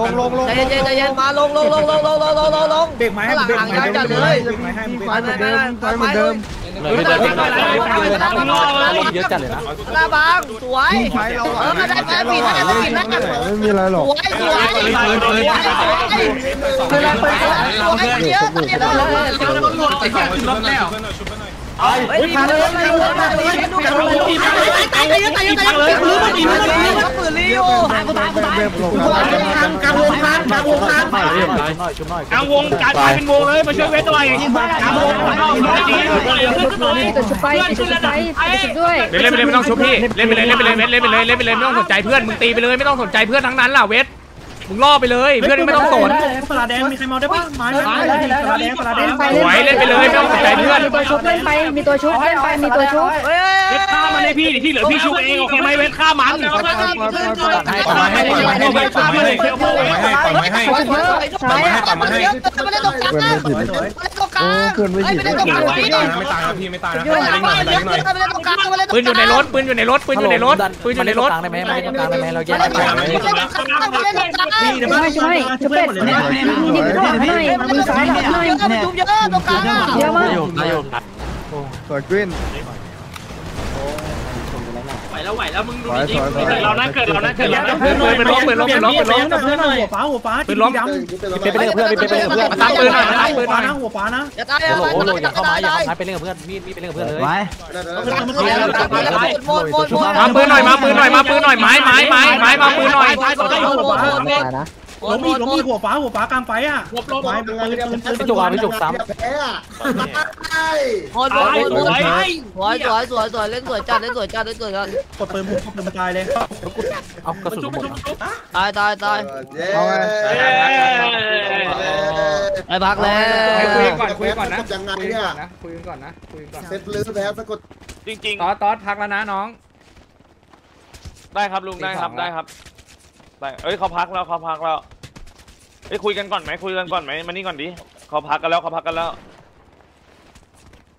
S11: ลงลงลง
S4: ใจเย็นใจเย็นมาลงลงลงลงลงลงลงลงลงเบรกไม้ให้เบรกไม้จัดเลยไปเหมือนเดิมไปเหมือนเดิม
S6: เลยเยอะจัดเลยนะ
S4: หน้าบางสวยเออมาได้แพ้ผิดนะได้ผิดนะ
S11: ไม่มีอะไรหร
S4: ส
S11: อก
S4: วยสวยสวยสวยสวยคือเราไปสวยเยอะ เล่นไปเลยไม่ต้องชุบพี่เล่นไปเลยเล่นไปเลยเล่นไปเลยเล่นไปเลยไม่ต้องสนใจเพื่อนมึงตีไปเลยไม่ต้องสนใจเพื่อนทั้งนั้นล่ะเวท มันปืนลิโอ
S8: กลางวงกลางกลางวงกลาง
S6: หน่อยหน่อยชุบหน่อย
S5: กลางวงการกลายเป็นวงเลยมาช่วยเวทหน่อยกลางวงมาเข้าหน่อยดีเพื่อนขึ้นหน่อย
S14: ตัวชุบไปตัวชุบไปตัวชุบด้วย
S1: เล่นไปเลยไม่ต้องชุบพี่เล่นไปเลยเล่นไปเลยเล่นไปเลยเล่นไปเลยไม่ต้องสนใจเพื่อนมึงตีไปเลยไม่ต้องสนใจเพื่อนทั้งนั้นล่ะเวทมึงล่อไปเลยเพื่อนไม่ต้องสน
S5: ปลาแดงมีใครมองได้ป่ะไม้
S8: ได้ได้ได้
S5: ปลาแดงปลาแดง
S1: สวยเล่นไปเลยไม่ต้องสนใจเพื่อน
S14: มีตัวชุบเล่นไปมีตัวชุบเล่นไปมีตัวชุบ
S4: เฮ้ย
S5: เวทฆ่ามันให้พี่ที่เหลือพี่ชูเองโอเคไหมเวทฆ่ามัน
S6: ให้ปล่อยมาให้ปล่อยมาให้ปล่อยมาให้ปล่อยมาให้ปล่อยมาให้
S14: ชุบเยอะใช่อะ
S4: มาเล่นมาเล่นตรงกลางมาเล่นตรงกลางเฮ้ยไม่เล่นตรงกลาง
S7: ไม่ตายนะไม่ตายนะพี่ไม่ตายนะให้เล่นหน่อยให้เล่นหน่อย
S4: กลางเพื่อนไม่อยู่ไม่ได้ตรงกลางไม่ได้ไม่ตายค
S12: รับพี่ไม่ตาย
S4: นะไม่ตายไม่ตายตรงกลางไม่ได้ตรงกลาง
S1: ปืนอยู่ในรถปืนอยู่ในรถปืนอยู่ในรถปืนอยู่ในรถ
S6: ได้ไหมไม่ได้ตรงกลางได้ไหมเราแยก
S4: ไป
S6: ไม่
S4: ได้ตรงกลางไม่ได้ตรงกลาง
S14: ช่วยช่วยจะเป็ดมีดิบหน่อยมือซ้ายหน่อย
S4: เยอะตรงกลาง
S14: เยอะมาก
S6: โอ้
S11: ตัวกลิ้น
S5: ไหวแล้วไหวแล้วมึงดูดิเกิดเรานะเกิดเรานะเกิดเรานะ
S1: ปืนปืนปืนล้มปืนล้มปืนล้มปืนล้ม
S5: เพื่อนหน่อยหัวฟ้าหัวฟ้า
S1: ปืนล้ม
S6: ไปไปเล่นกับเพื่อนไปไปเล่นกับเพื่อน
S1: มาตามปืนหน่อยมาตามปืนหน่อย
S5: หัวฟ้านะ
S4: อย่าตาย
S6: โอ้
S4: อย่า
S6: โห
S4: ตาย
S6: อย่าเข้ามาอย่าเข้ามาไปเล่นกับเพื่อนมีดมีไปเล่นกับเพื่อนเลย
S4: หมดหมดหมด
S1: มาปืนหน่อยมาปืนหน่อยมาปืนหน่อยไม้ไม้ไม้ไม้มาปืนหน่อย
S4: หมดหมดหมดหมดหมด
S14: นะ
S5: ล้มอีกล้มอีกหัวฟ้าหัวฟ้ากลางไฟอะหลบหลบไม้ปืนปืนปืน
S6: พี่จุกอะพี่จุกซ้
S11: แพ้อะใช่
S4: หมดหมดหมดสวยสวยสวยสวยเล่นสวยจัดเล่นสวยจัดเล่นสวยจัด
S5: กดปืนกดปืนมาตายเลยำ
S6: เอากระสุนหมด
S4: ตายตายตาย
S11: เย้
S4: ไอ้พักแล้ว
S1: ให้คุยกันก่อนคุยกันก่อนนะ
S11: ยังไง
S1: คุย
S11: เนี่ย
S1: ก่อนนะคุยกันก่อนนะคุยกันก่อน
S11: เซตลื้อแพ้สะกด
S5: จริง
S1: ตอสตอสพักแล้วนะน้อง
S5: ๆได้ครับลุงได้ครับได้ครับได้เอ้ยเขาพักแล้วเขาพักแล้ว เอ้ยคุยกันก่อนไหมคุยกันก่อนไหมมานี่ก่อนดิเขาพักกันแล้วเขาพักกันแล้ว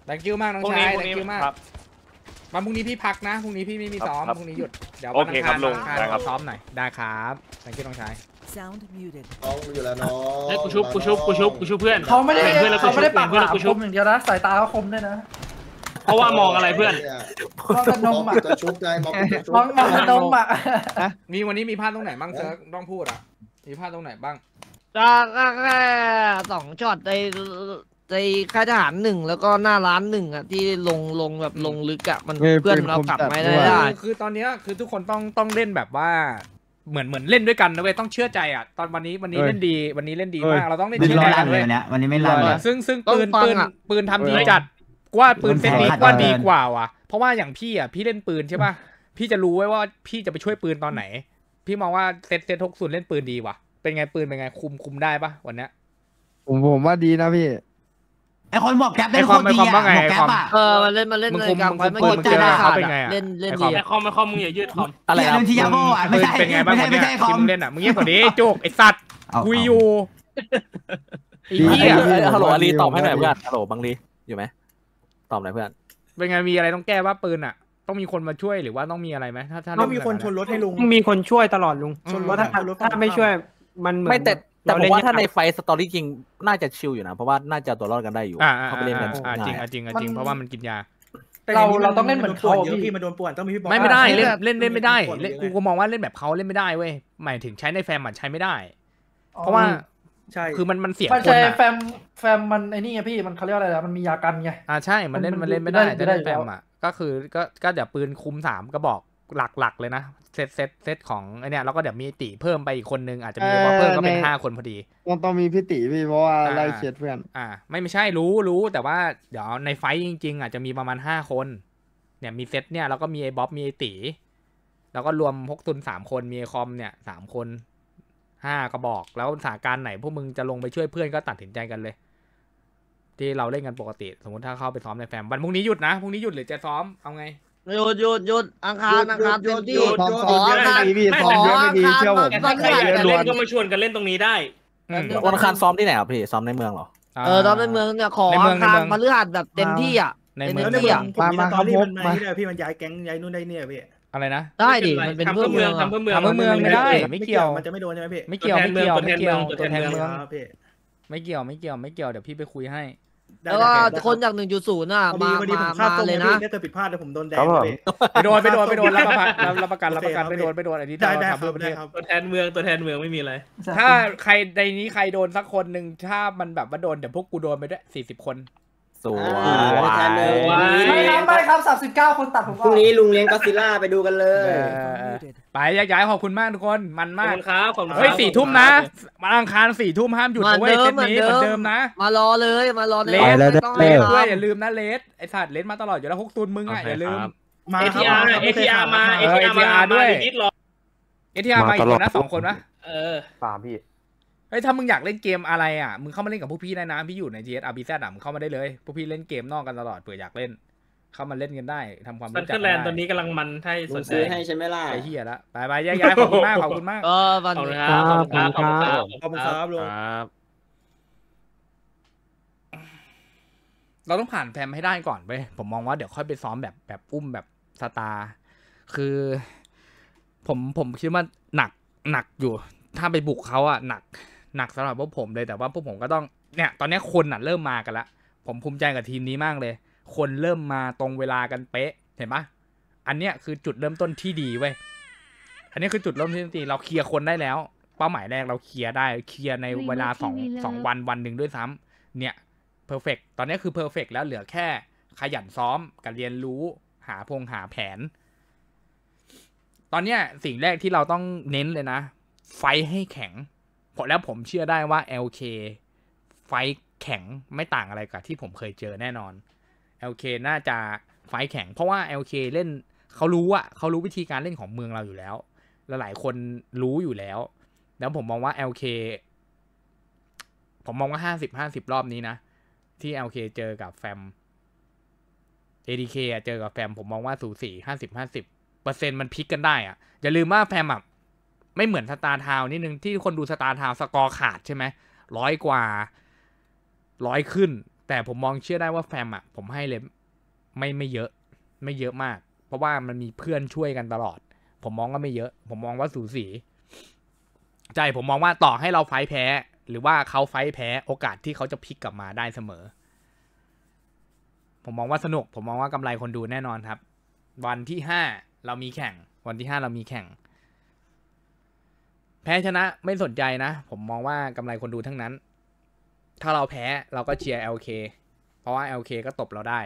S1: thank you มากน้อง
S5: พรุ่ง
S1: ชา
S5: นี้
S1: ย
S5: พรุ่ง
S1: thank
S5: นี้
S1: you มาก
S5: ครับ
S1: วันพรุ่งนี้พี่พักนะพรุ่งนี้พี่ไม่มีซ้อม
S5: ครับ
S1: พรุ่งนี้หยุดเดี๋ยว
S5: โอ
S1: วัน
S5: เค
S1: อัง
S5: ครั
S1: คาร
S5: บลุง
S1: วันอังคาร
S5: ได้ครับ
S1: ซ้อมหน่อยได้ครับ thank you น้องชาย
S11: น้องอยู่แล้วน้อง
S5: เฮ้ยกูชุบกูชุบกูชุบกูชุบเพื่อน
S8: เขาไม่ได้
S5: เพื่อนแล้วกู
S8: เขา
S5: ชุ
S8: ไม่
S5: บ
S8: ได้ปาก
S5: เพื่อน
S8: ห
S5: แล้ว
S8: ลา
S5: กู
S8: ม
S5: ชุ
S8: ค
S5: บ
S8: มอย่างเดียวนะสายตาเขาคมด้วยนะ
S5: เพราะว่ามองอะไรเพื่อน
S8: มองกระนมอะ
S11: จะชุบไงมองจะชุบ
S8: มองมองกระนมอะ
S1: มีวันนี้มีพลาดตรงไหนบ้างเซิร์กต้องพูดอะมีพลาดตรงไหนบ้าง
S4: ก็แค่สองช็อตในในค่ายทหารหนึ่งแล้วก็หน้าร้านหนึ่งอะที่ลงลงแบบลงลึกอะมันเพื่อนเรากลับไม่ได้ได้
S1: คือคือตอนเนี้ยคือทุกคนต้องต้องเล่นแบบว่า เหมือนเหมือนเล่นด้วยกันนะเว้ยต้องเชื่อใจอะตอนวันนี้วันนี้เล่นดีวันนี้เล่นดีมากเราต้องเล่น
S13: ไม่
S1: ที่
S13: รอ
S1: แด
S13: ด
S1: น
S13: เล
S1: เว้
S13: ย
S1: ย
S13: วันเนี้ยวันนี้ไม่รอดเลย
S1: ซึ่งซึ่ง
S4: ต้อง
S1: ปืน
S4: ฟัง
S1: ปืน
S4: อะ
S1: ปืนทำดีจัดกว่าปืนเซตนี้
S13: ปืนแฟร์
S1: กว่า
S13: ขาด
S1: ดี
S13: เกิน
S1: กว่าว่ะเพราะว่าอย่างพี่อะพี่เล่นปืนใช่ป่ะพี่จะรู้ไว้ว่าพี่จะไปช่วยปืนตอนไหน พี่มองว่าเซตเซตทกศูนย์เล่นปืนดีว่ะ เป็นไงปืนเป็นไงคุมคุมได้ป่ะวันเนี้ย
S3: ผมผมว่าดีนะพี่
S13: ไอคนบอกแก๊ปได้
S1: ไอ้
S13: โค
S1: ความ
S13: ตรดี
S1: ไอ้ความ
S13: อะ
S1: ว่าไง
S13: บอกแก๊ปอะ
S4: เออมันเล่นมันเล่น
S1: มึง
S4: เลย
S1: คุม
S4: กลาง
S1: มึง
S4: ไฟไม่
S1: คุ
S4: ก
S1: ม
S4: ดใจได้
S1: เขา
S4: ขาด
S1: เป็น
S4: อะ
S1: ไงอะ
S4: เล่นเล่น
S1: ไอ้
S4: ดี
S1: คอม
S4: อะ
S12: คอมไม่คอมมึงอย่ายืดคอม
S1: อะไร
S13: เรื่องที่ยาโบอะไม่ใช่
S1: เป็นไงบ้าง
S13: ไม่
S1: วัน
S13: ใช่
S1: เนี้
S13: ไม่
S1: ย
S13: ใช่คอ
S1: ที่
S13: ม
S1: มึงเล่นอะมึงเงียบกว่านี้โจกไอ้สัตว์
S13: เอา
S1: คุยอยู่ไอ้เหี้ย
S3: ฮัลโหลอาลีตอบให้หน่อยเพื่อน
S15: ฮัลโหลบังลีอยู่ไหมตอบหน่อยเพื่อน
S1: เป็นไงมีอะไรต้องแก้ว่าปืนอะ ต้องมีคนมาช่วยหรือว่าต้องมีอะไรไหมถ้าถ้า
S6: ต้องมีคนชน
S1: รถ
S6: มีคนช่วยตลอดลุง
S1: ชนร
S6: เพ
S1: ถ
S6: ราะถ้าถ้าไม่ช่วย มันเหมือน
S15: ไม่แต่แต่ผมว่าถ้าใน
S6: เรเล่ยก
S15: ไฟสตอรี่จริงน่าจะชิลอยู่นะ เพราะว่าน่าจะเอาตัวรอดกันได้อยู่
S1: อ่าอ่า
S15: เขาไปเล่นกัน
S1: อ่าจริง
S15: ง่าย
S1: อะจริงอะจริงเพราะว่ามันกินยา
S8: เราเราต้องเล่นเหมือนเขาพี่มาโดนป่วนต้องมีพี่บอล
S1: ไม่ไม่ได้เล่น
S8: แบบ
S1: เล่นเล่นไม่ได้เล่นกูก็มองว่าเล่นแบบเขาเล่นไม่ได้เว้ยหมายถึงใช้ในแฟมมันใช้ไม่ได้ เพราะว่า
S8: ใช่
S1: คือมันมันเสีย
S8: มัน
S1: คน
S8: ใช่
S1: อะ
S8: แฟมแฟมมันไอ้นี่ไงพี่มันเขาเรียกอะไรนะมันมียากันไง
S1: อ่าใช่มันเล่น
S8: มัน
S1: มันเล่นไม่
S8: ได้
S1: ได้
S8: ไม่
S1: แต่
S8: ได้
S1: เล่นแฟ
S8: อยู่
S1: ม
S8: แล้ว
S1: อะก็คือก็ก็เดี๋ยวปืนคุมสามก็บอก หลักหลักเลยนะเซตเซตเซตของไอเนี้ยแล้วก็เดี๋ยวมีตีเพิ่มไปอีกคนนึงอาจจะมีว่าเพิ่มก็เป็นห้าคนพอดี
S3: ต้องต้องมีพี่ติพี่เพราะว่า
S1: อ่า
S3: ไล่เคสเพื่อน
S1: อ่า ไม่ไม่ใช่รู้รู้แต่ว่าเดี๋ยวในไฟท์จริง ๆ อาจจะมีประมาณห้าคน เนี่ยมีเซตเนี่ยแล้วก็มีไอ้บ๊อบมีไอ้ตีแล้วก็รวมพกตุนสามคนมีไอ้คอมเนี่ยสามคนห้ากระบอกแล้วสถานการณ์ไหนพวกมึงจะลงไปช่วยเพื่อนก็ตัดสินใจกันเลย ที่เราเล่นกันปกติ สมมติถ้าเข้าไปซ้อมในแฟมวันพรุ่งนี้หยุดนะพรุ่งนี้หยุดหรือจะซ้อมเอาไง
S4: หยุดหยุดหยุดอังคารอังคารเต็มที่
S3: ซ้อม
S4: ข
S3: ซ้อ
S4: อ
S3: ม
S4: อังคาร
S3: ไม่ดีพี่
S4: ข
S3: ซ้อม
S4: อ
S3: เยอะไม่
S4: อัง
S3: ดี
S4: คาร
S3: เชื่อผม
S4: วัน
S12: ใคร
S4: พฤ
S12: อยาก
S4: หัส
S12: จะเล่นก็มาชวนกันเล่นตรงนี้ได้
S1: อืม
S15: วันอังคารซ้อมที่ไหนครับพี่ซ้อมในเมืองเหรอ
S4: เออตอนในเมืองเนี่ยขอ
S1: ในเมื
S4: อั
S1: อง
S4: งคาร
S1: ในเมือง
S4: พฤหัสแบบเต็มที่อะ
S1: ใน
S4: เต็ม
S1: เมือง
S4: ที่อะ
S3: มามาครับผมมา
S8: พี่มันย้ายแก๊งย้ายนู่นได้เนี่ยพี่
S1: อะไรนะ
S4: ได้ดิมันเป็น
S12: ทำ
S4: เพื่
S12: เพื่
S4: อ
S12: อ
S4: เมื
S12: เมื
S4: อ
S12: องงทำเพื่อเมือง
S1: ทำเพื่อเมืองไม่ได้ไม่เกี่ยว
S8: มันจะไม่โดนใช่ไหมพี่
S1: ไม่เกี่ยวไม่เกี่ยวไม่เกี่ยว
S12: ตั
S1: ตัวว
S12: แท
S1: แท
S12: น
S1: น
S12: เมื
S1: เมื
S12: อ
S1: องง
S8: ครับพี่
S1: ไม่เกี่ยวไม่เกี่ยวไม่เกี่ยวเดี๋ยวพี่ไปคุยให้
S4: แล้วก็คนจากหนึ่งจุดศูนย์อะ
S8: พอดี
S4: มา
S8: พอดีผมฆ่า
S4: มามา
S8: ตรง
S4: เลย
S8: พี่
S4: นะ
S8: ถ้าเกิดผิดพลาดเดี๋ยวผมโดนแดง
S2: ครับผม
S8: พี่
S1: ไปโดนไปโดนไปโดนรับประกันรับประกันรับประกัน
S8: โอเค
S1: ไปโดนไปโดนอันนี้
S8: ได้
S1: เรา
S8: ได้
S1: ทำ
S8: ครั
S1: เพื่อบประเท
S8: ได้
S1: ศ
S8: ครับ
S12: ตัวแทนเมืองตัวแทนเมืองไม่มีอะไร
S1: ถ้าใครในนี้ใครโดนสักคนหนึ่งถ้ามันแบบว่าโดนเดี๋ยวพวกกูโดนไปด้วยสี่สิบคน
S15: สวย
S8: ไม่ครับไม่ครับสามสิบเก้าคนตัดผม
S10: พรุ่งนี้ลุงเลี้ยงก็ซิล่าไปดูกันเล
S1: เอยอเออไปย้ายๆขอบคุณมากทุกคน มัน
S12: ขอบ
S1: มาก
S12: คุณครับขอบคุณครับ
S1: เฮ้ยสี่ทุ่มนะวันอังคารสี่ทุ่มห้ามหยุดนะเว้ย
S4: เหมื
S1: เซ
S4: อน
S1: ต
S4: เดิม
S1: นี้
S4: เหมือนเดิม
S1: เหมือนเดิมนะ
S4: มารอเลย มารอใน
S1: เล
S4: ร
S1: ส
S4: อบไม่ต้อง
S1: เล
S4: ให้
S1: สด้วย
S4: ทำ
S1: อย่าลืมนะเลสไอสัตว์เลสมาตลอดอยู่แล้วฮกตูนมึงอะอย่าลืม
S8: มา
S12: เอ
S8: ค
S12: ที
S8: รับ
S12: อาร์เอทีอาร์มาเอทีอาร์มา
S1: ATR
S12: ด้
S1: ด้
S12: ว
S1: วย
S12: ยนิดรอ
S1: เอทีอาร์มาอีกคนนะสองคนปะ
S12: เออ
S2: สามพี่
S1: เฮ้ยถ้ามึงอยากเล่นเกมอะไรอะมึงเข้ามาเล่นกับพวกพี่ได้นะพี่อยู่ใน GS RBZ อะมึงเข้ามาได้เลยพวกพี่เล่นเกมนอกกันตลอดเผื่ออยากเล่น เข้ามาเล่นกันได้ทำความ
S12: ซัน
S1: รู้
S12: เด
S1: จั
S12: อกร์แลนด์ต
S1: กั
S12: อนนี้กำลังมันให้
S10: ลุ
S12: ส
S10: ง
S12: นใจ
S10: ซื้อให้ใช่ไหมล่ะ
S1: ไอ้เหี้ยละไปไปย้ายๆขอบคุณมากขอบคุณมาก
S4: เออวัน
S12: ขอบคุณ
S4: นี้
S12: ครับขอบคุณครับขอบคุณครับ
S8: ขอบคุณครับลุง
S15: ครับ
S1: เราต้องผ่านแฟมให้ได้ก่อนไปผมมองว่าเดี๋ยวค่อยไปซ้อมแบบแบบอุ้มแบบสตาร์คือ ผมผมคิดว่าหนักหนักอยู่ ถ้าไปบุกเขาอะหนัก หนักสำหรับพวกผมเลยแต่ว่าพวกผมก็ต้องเนี่ยตอนนี้คนอะเริ่มมากันละผมภูมิใจกับทีมนี้มากเลย คนเริ่มมาตรงเวลากันเป๊ะเห็นปะอันเนี้ยคือจุดเริ่มต้นที่ดีเว้ยอันนี้คือจุดเริ่มต้นที่ดีเราเคลียร์คนได้แล้ว เป้าหมายแรกเราเคลียร์ได้เคลียร์ในเวลาสองสองวันวันหนึ่งด้วยซ้ำเนี่ย perfect ตอนนี้คือ perfect แล้วเหลือแค่ขยันซ้อมกับเรียนรู้หาพงหาแผน ตอนเนี้ยสิ่งแรกที่เราต้องเน้นเลยนะ fight ให้แข็ง เพราะแล้วผมเชื่อได้ว่า LK ไฟแข็งไม่ต่างอะไรกับที่ผมเคยเจอแน่นอน LK น่าจะ fight แข็ง เพราะว่า LK เล่นเขารู้อะเขารู้วิธีการเล่นของเมืองเราอยู่แล้วและหลายคนรู้อยู่แล้ว แล้วผมมองว่า LK ผมมองว่าห้าสิบห้าสิบรอบนี้นะ ที่ LK เจอกับแฟม ADK เจอกับแฟม ผมมองว่าสูสีห้าสิบห้าสิบเปอร์เซ็นต์มันพลิกกันได้อะอย่าลืมว่าแฟมอะ ไม่เหมือน Startown นิดนึงที่คนดู Startown สกอร์ขาดใช่ไหมร้อยกว่าร้อยขึ้น แต่ผมมองเชื่อได้ว่าแฟมอะผมให้เลยไม่ไม่เยอะ ไม่เยอะมาก เพราะว่ามันมีเพื่อนช่วยกันตลอด ผมมองว่าไม่เยอะ ผมมองว่าสูสีใช่ผมมองว่าต่อให้เราไฟแพ้ หรือว่าเขาไฟแพ้โอกาสที่เขาจะพลิกกลับมาได้เสมอ ผมมองว่าสนุก ผมมองว่ากำไรคนดูแน่นอนครับ วันที่ห้าเรามีแข่ง วันที่ห้าเรามีแข่ง แพ้ชนะไม่สนใจนะ ผมมองว่ากำไรคนดูทั้งนั้น ถ้าเราแพ้เราก็เชียร์ LK เพราะว่า LK ก็ตบเราได้